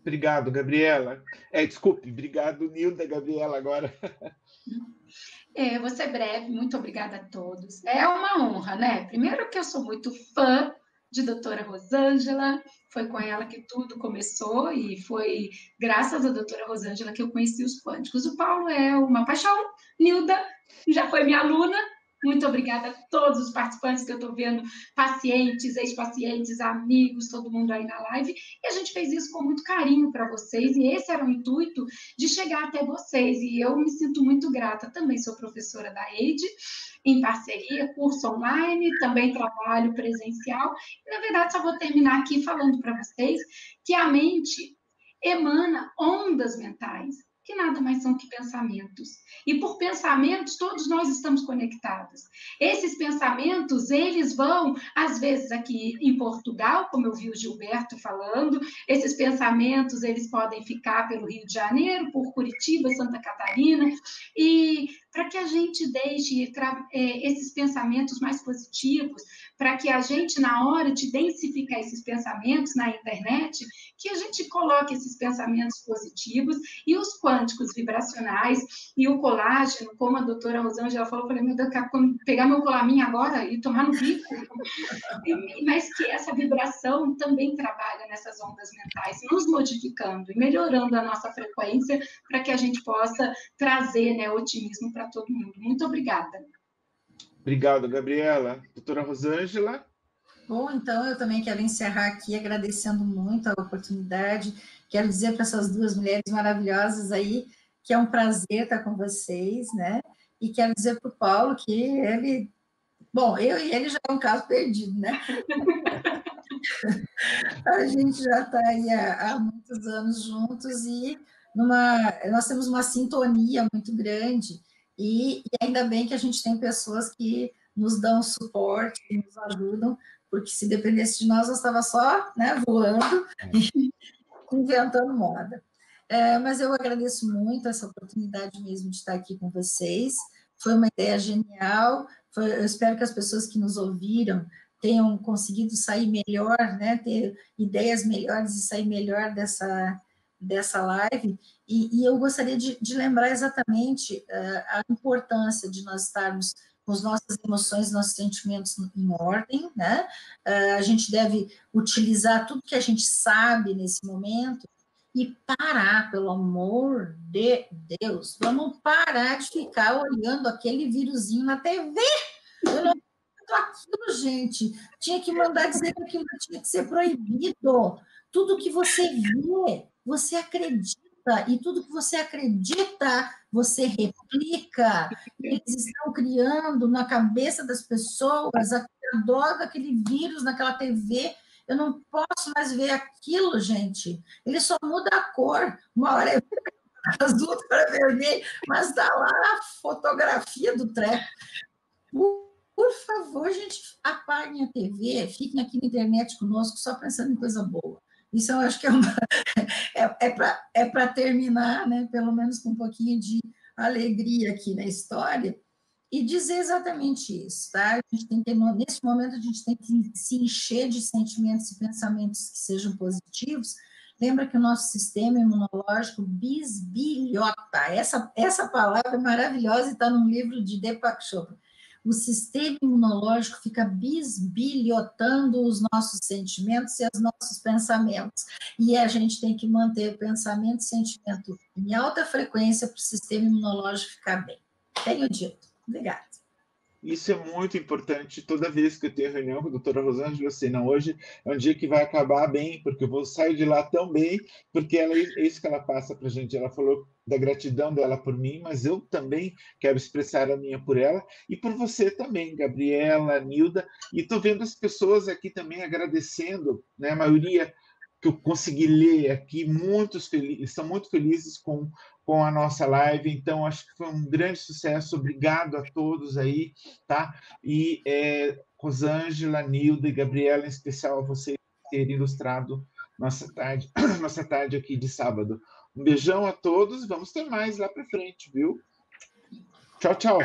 Obrigado, Gabriela. É, desculpe, obrigado, Nilda, Gabriela, agora. <laughs> É, vou ser breve, muito obrigada a todos. É uma honra, né? Primeiro que eu sou muito fã de doutora Rosângela, foi com ela que tudo começou e foi graças à doutora Rosângela que eu conheci os quânticos. O Paulo é uma paixão, Nilda já foi minha aluna, muito obrigada a todos os participantes que eu estou vendo, pacientes, ex-pacientes, amigos, todo mundo aí na live. E a gente fez isso com muito carinho para vocês, e esse era o intuito de chegar até vocês. E eu me sinto muito grata. Também sou professora da EID, em parceria, curso online, também trabalho presencial. E, na verdade, só vou terminar aqui falando para vocês que a mente emana ondas mentais que nada mais são que pensamentos. E por pensamentos, todos nós estamos conectados. Esses pensamentos, eles vão, às vezes, aqui em Portugal, como eu vi o Gilberto falando, esses pensamentos, eles podem ficar pelo Rio de Janeiro, por Curitiba, Santa Catarina, e para que a gente deixe é, esses pensamentos mais positivos, para que a gente, na hora de densificar esses pensamentos na internet, que a gente coloque esses pensamentos positivos e os quânticos vibracionais e o colágeno, como a doutora Rosângela falou, eu falei, meu Deus, pegar meu colaminho agora e tomar no bico. <laughs> Mas que essa vibração também trabalha nessas ondas mentais, nos modificando e melhorando a nossa frequência para que a gente possa trazer né, otimismo para todo mundo. Muito obrigada. Obrigado, Gabriela. Doutora Rosângela. Bom, então eu também quero encerrar aqui agradecendo muito a oportunidade. Quero dizer para essas duas mulheres maravilhosas aí que é um prazer estar com vocês, né? E quero dizer para o Paulo que ele. Bom, eu e ele já é um caso perdido, né? <laughs> a gente já está aí há, há muitos anos juntos e numa, nós temos uma sintonia muito grande E, e, ainda bem que a gente tem pessoas que nos dão suporte, que nos ajudam, porque se dependesse de nós, nós estava só né, voando <laughs> e inventando moda. É, mas eu agradeço muito essa oportunidade mesmo de estar aqui com vocês. Foi uma ideia genial. Foi, eu espero que as pessoas que nos ouviram tenham conseguido sair melhor, né, ter ideias melhores e sair melhor dessa, dessa live. E, e eu gostaria de, de lembrar exatamente uh, a importância de nós estarmos com as nossas emoções, nossos sentimentos em ordem, né? Uh, a gente deve utilizar tudo que a gente sabe nesse momento e parar, pelo amor de Deus. Vamos parar de ficar olhando aquele vírusinho na TV. Eu não aquilo, gente. Tinha que mandar dizer que aquilo tinha que ser proibido. Tudo que você vê, você acredita. E tudo que você acredita, você replica. Eles estão criando na cabeça das pessoas a dó daquele vírus naquela TV. Eu não posso mais ver aquilo, gente. Ele só muda a cor. Uma hora é azul, outra é vermelho, mas dá lá a fotografia do treco. Por favor, gente, apaguem a TV, fiquem aqui na internet conosco só pensando em coisa boa. Isso eu acho que é, uma, <laughs> é, é para é terminar, né, pelo menos com um pouquinho de alegria aqui na história, e dizer exatamente isso, tá? A gente tem que, nesse momento, a gente tem que se encher de sentimentos e pensamentos que sejam positivos. Lembra que o nosso sistema imunológico bisbilhota. Essa, essa palavra é maravilhosa e está num livro de Deepak Chopra o sistema imunológico fica bisbilhotando os nossos sentimentos e os nossos pensamentos. E a gente tem que manter o pensamento e sentimento em alta frequência para o sistema imunológico ficar bem. Tenho dito. Obrigada. Isso é muito importante. Toda vez que eu tenho reunião com a doutora Rosângela, assim, não, hoje é um dia que vai acabar bem, porque eu vou sair de lá tão bem, porque ela, é isso que ela passa para a gente. Ela falou da gratidão dela por mim, mas eu também quero expressar a minha por ela e por você também, Gabriela, Nilda. E estou vendo as pessoas aqui também agradecendo, né? a maioria que eu consegui ler aqui, muitos felizes, estão muito felizes com, com a nossa live, então acho que foi um grande sucesso, obrigado a todos aí, tá? E é, Rosângela, Nilda e Gabriela, em especial a vocês terem ilustrado nossa tarde, <clears throat> nossa tarde aqui de sábado. Um beijão a todos, vamos ter mais lá para frente, viu? Tchau, tchau.